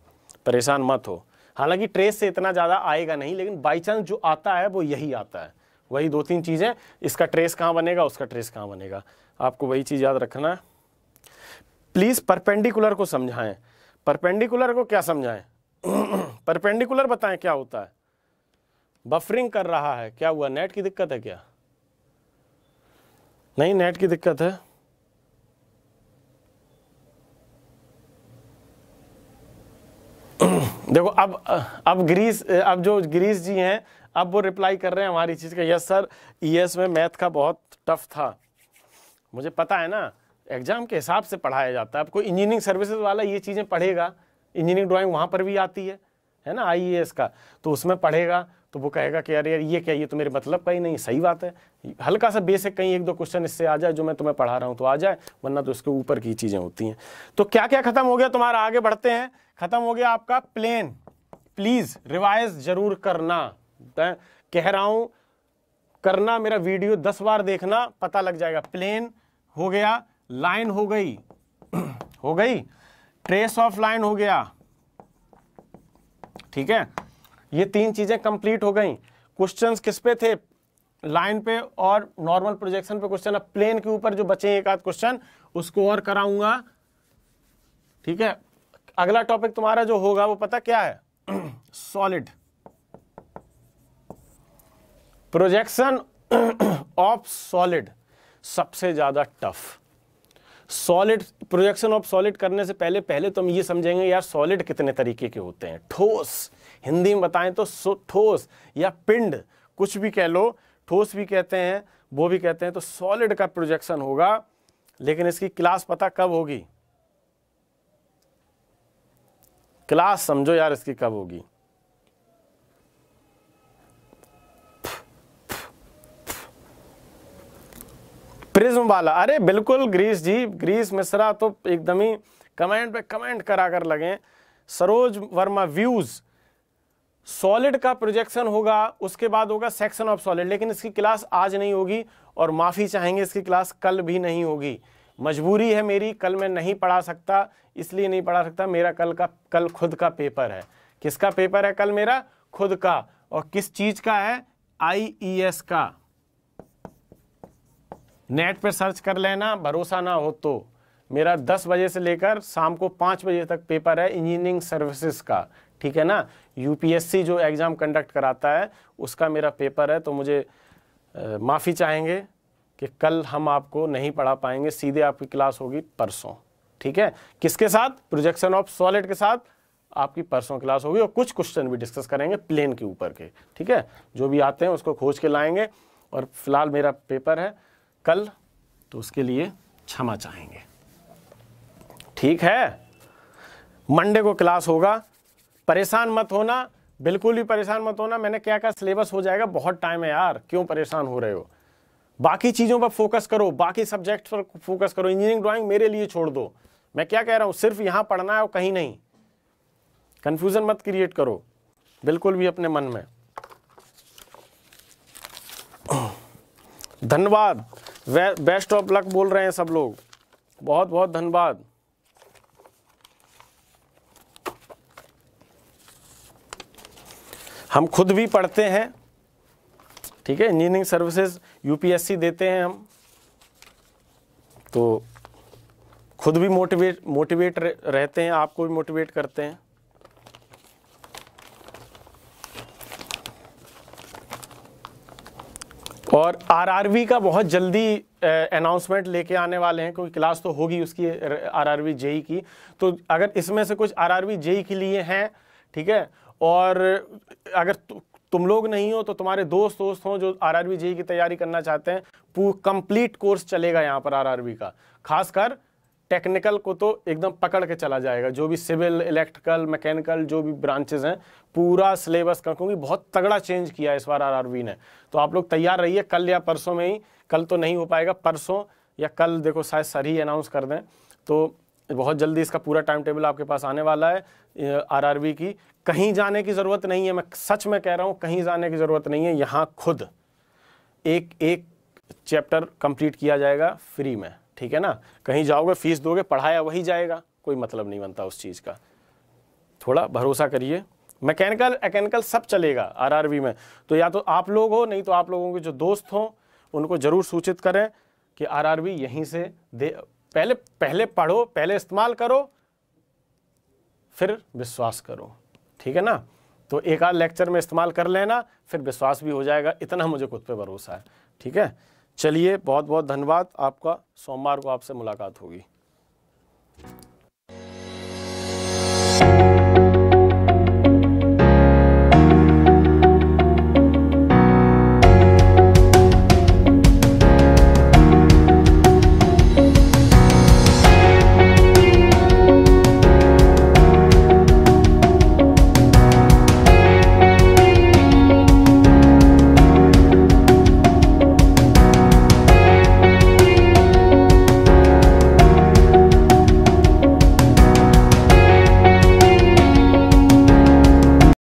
परेशान मत हो। हालाँकि ट्रेस से इतना ज़्यादा आएगा नहीं, लेकिन बाई चांस जो आता है, वो यही आता है। वही दो तीन चीज़ें, इसका ट्रेस कहाँ बनेगा, उसका ट्रेस कहाँ बनेगा। आपको वही चीज़ याद रखना। है प्लीज़ परपेंडिकुलर को समझाएँ। परपेंडिकुलर को क्या समझाएँ? परपेंडिकुलर बताएँ क्या होता है। बफरिंग कर रहा है। क्या हुआ? नेट की दिक्कत है क्या? नहीं, नेट की दिक्कत है। देखो, अब अब ग्रीस अब जो ग्रीस जी हैं, अब वो रिप्लाई कर रहे हैं हमारी चीज़ का। Yes sir E S math का बहुत टफ था। मुझे पता है ना एग्ज़ाम के हिसाब से पढ़ाया जाता है। अब कोई इंजीनियरिंग सर्विसेज़ वाला ये चीज़ें पढ़ेगा। इंजीनियरिंग ड्राइंग वहाँ पर भी आती है है ना आई का। तो उसमें पढ़ेगा तो वो कहेगा कि यार यार, ये क्या, ये तो मेरे मतलब का ही नहीं, सही बात है। हल्का सा बेसिक कहीं एक दो क्वेश्चन इससे आ जाए जो मैं तुम्हें पढ़ा रहा हूँ तो आ जाए, वरना तो इसके ऊपर की चीज़ें होती हैं। तो क्या क्या खत्म हो गया तुम्हारा? आगे बढ़ते हैं। खत्म हो गया आपका प्लेन प्लीज़ रिवाइज ज़रूर करना। कह रहा हूँ, करना मेरा वीडियो दस बार देखना, पता लग जाएगा। प्लेन हो गया लाइन हो गई। हो गई। ट्रेस ऑफ़ लाइन हो गया। ठीक है? ये तीन चीज़ें कंप्लीट हो गई। क्वेश्चंस किस पे थे? लाइन पे और नॉर्मल प्रोजेक्शन पे क्वेश्चन अब प्लेन के ऊपर जो बचे एक आध क्वेश्चन उसको और कराऊँगा। ठीक है? अगला टॉपिक तुम्हारा जो होगा, वो पता क्या है? सॉलिड प्रोजेक्शन ऑफ़ सॉलिड सबसे ज़्यादा tough solid projection of solid करने से पहले पहले तो हम ये समझेंगे, यार सॉलिड कितने तरीके के होते हैं? ठोस. हिंदी में बताएँ तो ठोस या पिंड, कुछ भी कह लो, ठोस भी कहते हैं, वो भी कहते हैं तो सॉलिड का प्रोजेक्शन होगा, लेकिन इसकी क्लास पता कब होगी? क्लास समझो यार इसकी कब होगी। प्रिज्म वाला, अरे बिल्कुल ग्रीस जी, ग्रीस मिश्रा तो एकदम ही कमेंट पे कमेंट करा कर लगे सरोज वर्मा व्यूज़ सॉलिड का प्रोजेक्शन होगा, उसके बाद होगा सेक्शन ऑफ़ सॉलिड, लेकिन इसकी क्लास आज नहीं होगी और माफ़ी चाहेंगे इसकी क्लास कल भी नहीं होगी। मजबूरी है मेरी, कल मैं नहीं पढ़ा सकता, इसलिए नहीं पढ़ा सकता, मेरा कल का, कल खुद का पेपर है। किसका पेपर है कल मेरा? खुद का। और किस चीज़ का है? आईईएस e का। नेट पर सर्च कर लेना, भरोसा ना हो तो। मेरा 10 बजे से लेकर शाम को 5 बजे तक पेपर है, इंजीनियरिंग सर्विसेज़ का। ठीक है ना? यूपीएससी जो एग्ज़ाम कंडक्ट कराता है, उसका मेरा पेपर है तो मुझे माफ़ी चाहेंगे कि कल हम आपको नहीं पढ़ा पाएँगे, सीधे आपकी क्लास होगी परसों, ठीक है? किसके साथ? प्रोजेक्शन ऑफ़ सॉलिड के साथ आपकी परसों क्लास होगी और कुछ क्वेश्चन भी डिस्कस करेंगे प्लेन के ऊपर के, ठीक है? जो भी आते हैं उसको खोज के लाएँगे और फ़िलहाल मेरा पेपर है, कल तो उसके लिए क्षमा चाहेंगे, ठीक है? मंडे को क्लास होगा परेशान मत होना, बिल्कुल भी परेशान मत होना। मैंने क्या कहा, सिलेबस हो जाएगा, बहुत टाइम है यार, क्यों परेशान हो रहे हो? बाकी चीज़ों पर फोकस करो, बाकी सब्जेक्ट पर फोकस करो इंजीनियरिंग ड्राइंग मेरे लिए छोड़ दो। मैं क्या कह रहा हूँ, सिर्फ़ यहाँ पढ़ना है और कहीं नहीं। कंफ्यूजन मत क्रिएट करो, बिल्कुल भी अपने मन में। धन्यवाद। बेस्ट ऑफ़ लक बोल रहे हैं सब लोग। बहुत बहुत धन्यवाद। हम खुद भी पढ़ते हैं, ठीक है इंजीनियरिंग सर्विसेज़ यूपीएससी देते हैं हम। तो खुद भी मोटिवेट मोटिवेट रहते हैं आपको भी मोटिवेट करते हैं। और आरआरबी का बहुत जल्दी अनाउंसमेंट लेके आने वाले हैं, क्योंकि क्लास तो होगी उसकी आरआरबी जेई की। तो अगर इसमें से कुछ आरआरबी जेई के लिए हैं, ठीक है और अगर तुम लोग नहीं हो तो तुम्हारे दोस्त दोस्त हों जो आर आर की तैयारी करना चाहते हैं कंप्लीट कोर्स चलेगा यहाँ पर आर का। खासकर टेक्निकल को तो एकदम पकड़ के चला जाएगा। जो भी सिविल इलेक्ट्रिकल मैकेनिकल जो भी ब्रांचेज हैं, पूरा सिलेबस का, क्योंकि बहुत तगड़ा चेंज किया इस बार आरआरबी ने। तो आप लोग तैयार रहिए, कल या परसों में ही, कल तो नहीं हो पाएगा, परसों या कल देखो शायद सर ही अनाउंस कर दें। तो बहुत जल्दी इसका पूरा टाइम टेबल आपके पास आने वाला है आरआरबी की। कहीं जाने की ज़रूरत नहीं है, मैं सच में कह रहा हूँ, कहीं जाने की ज़रूरत नहीं है, यहाँ खुद एक एक चैप्टर कंप्लीट किया जाएगा फ्री में, ठीक है ना? कहीं जाओगे फ़ीस दोगे, पढ़ाया वही जाएगा, कोई मतलब नहीं बनता उस चीज़ का। थोड़ा भरोसा करिए। मैकेनिकल मैकेनिकल सब चलेगा आरआरबी में। तो या तो आप लोग हो, नहीं तो आप लोगों के जो दोस्त हों, उनको ज़रूर सूचित करें कि आरआरबी यहीं से दे पहले पहले पढ़ो, पहले इस्तेमाल करो, फिर विश्वास करो। ठीक है ना? तो एक आध लेक्चर में इस्तेमाल कर लेना, फिर विश्वास भी हो जाएगा। इतना मुझे खुद पे भरोसा है। ठीक है? चलिए बहुत बहुत धन्यवाद। आपका सोमवार को आपसे मुलाकात होगी।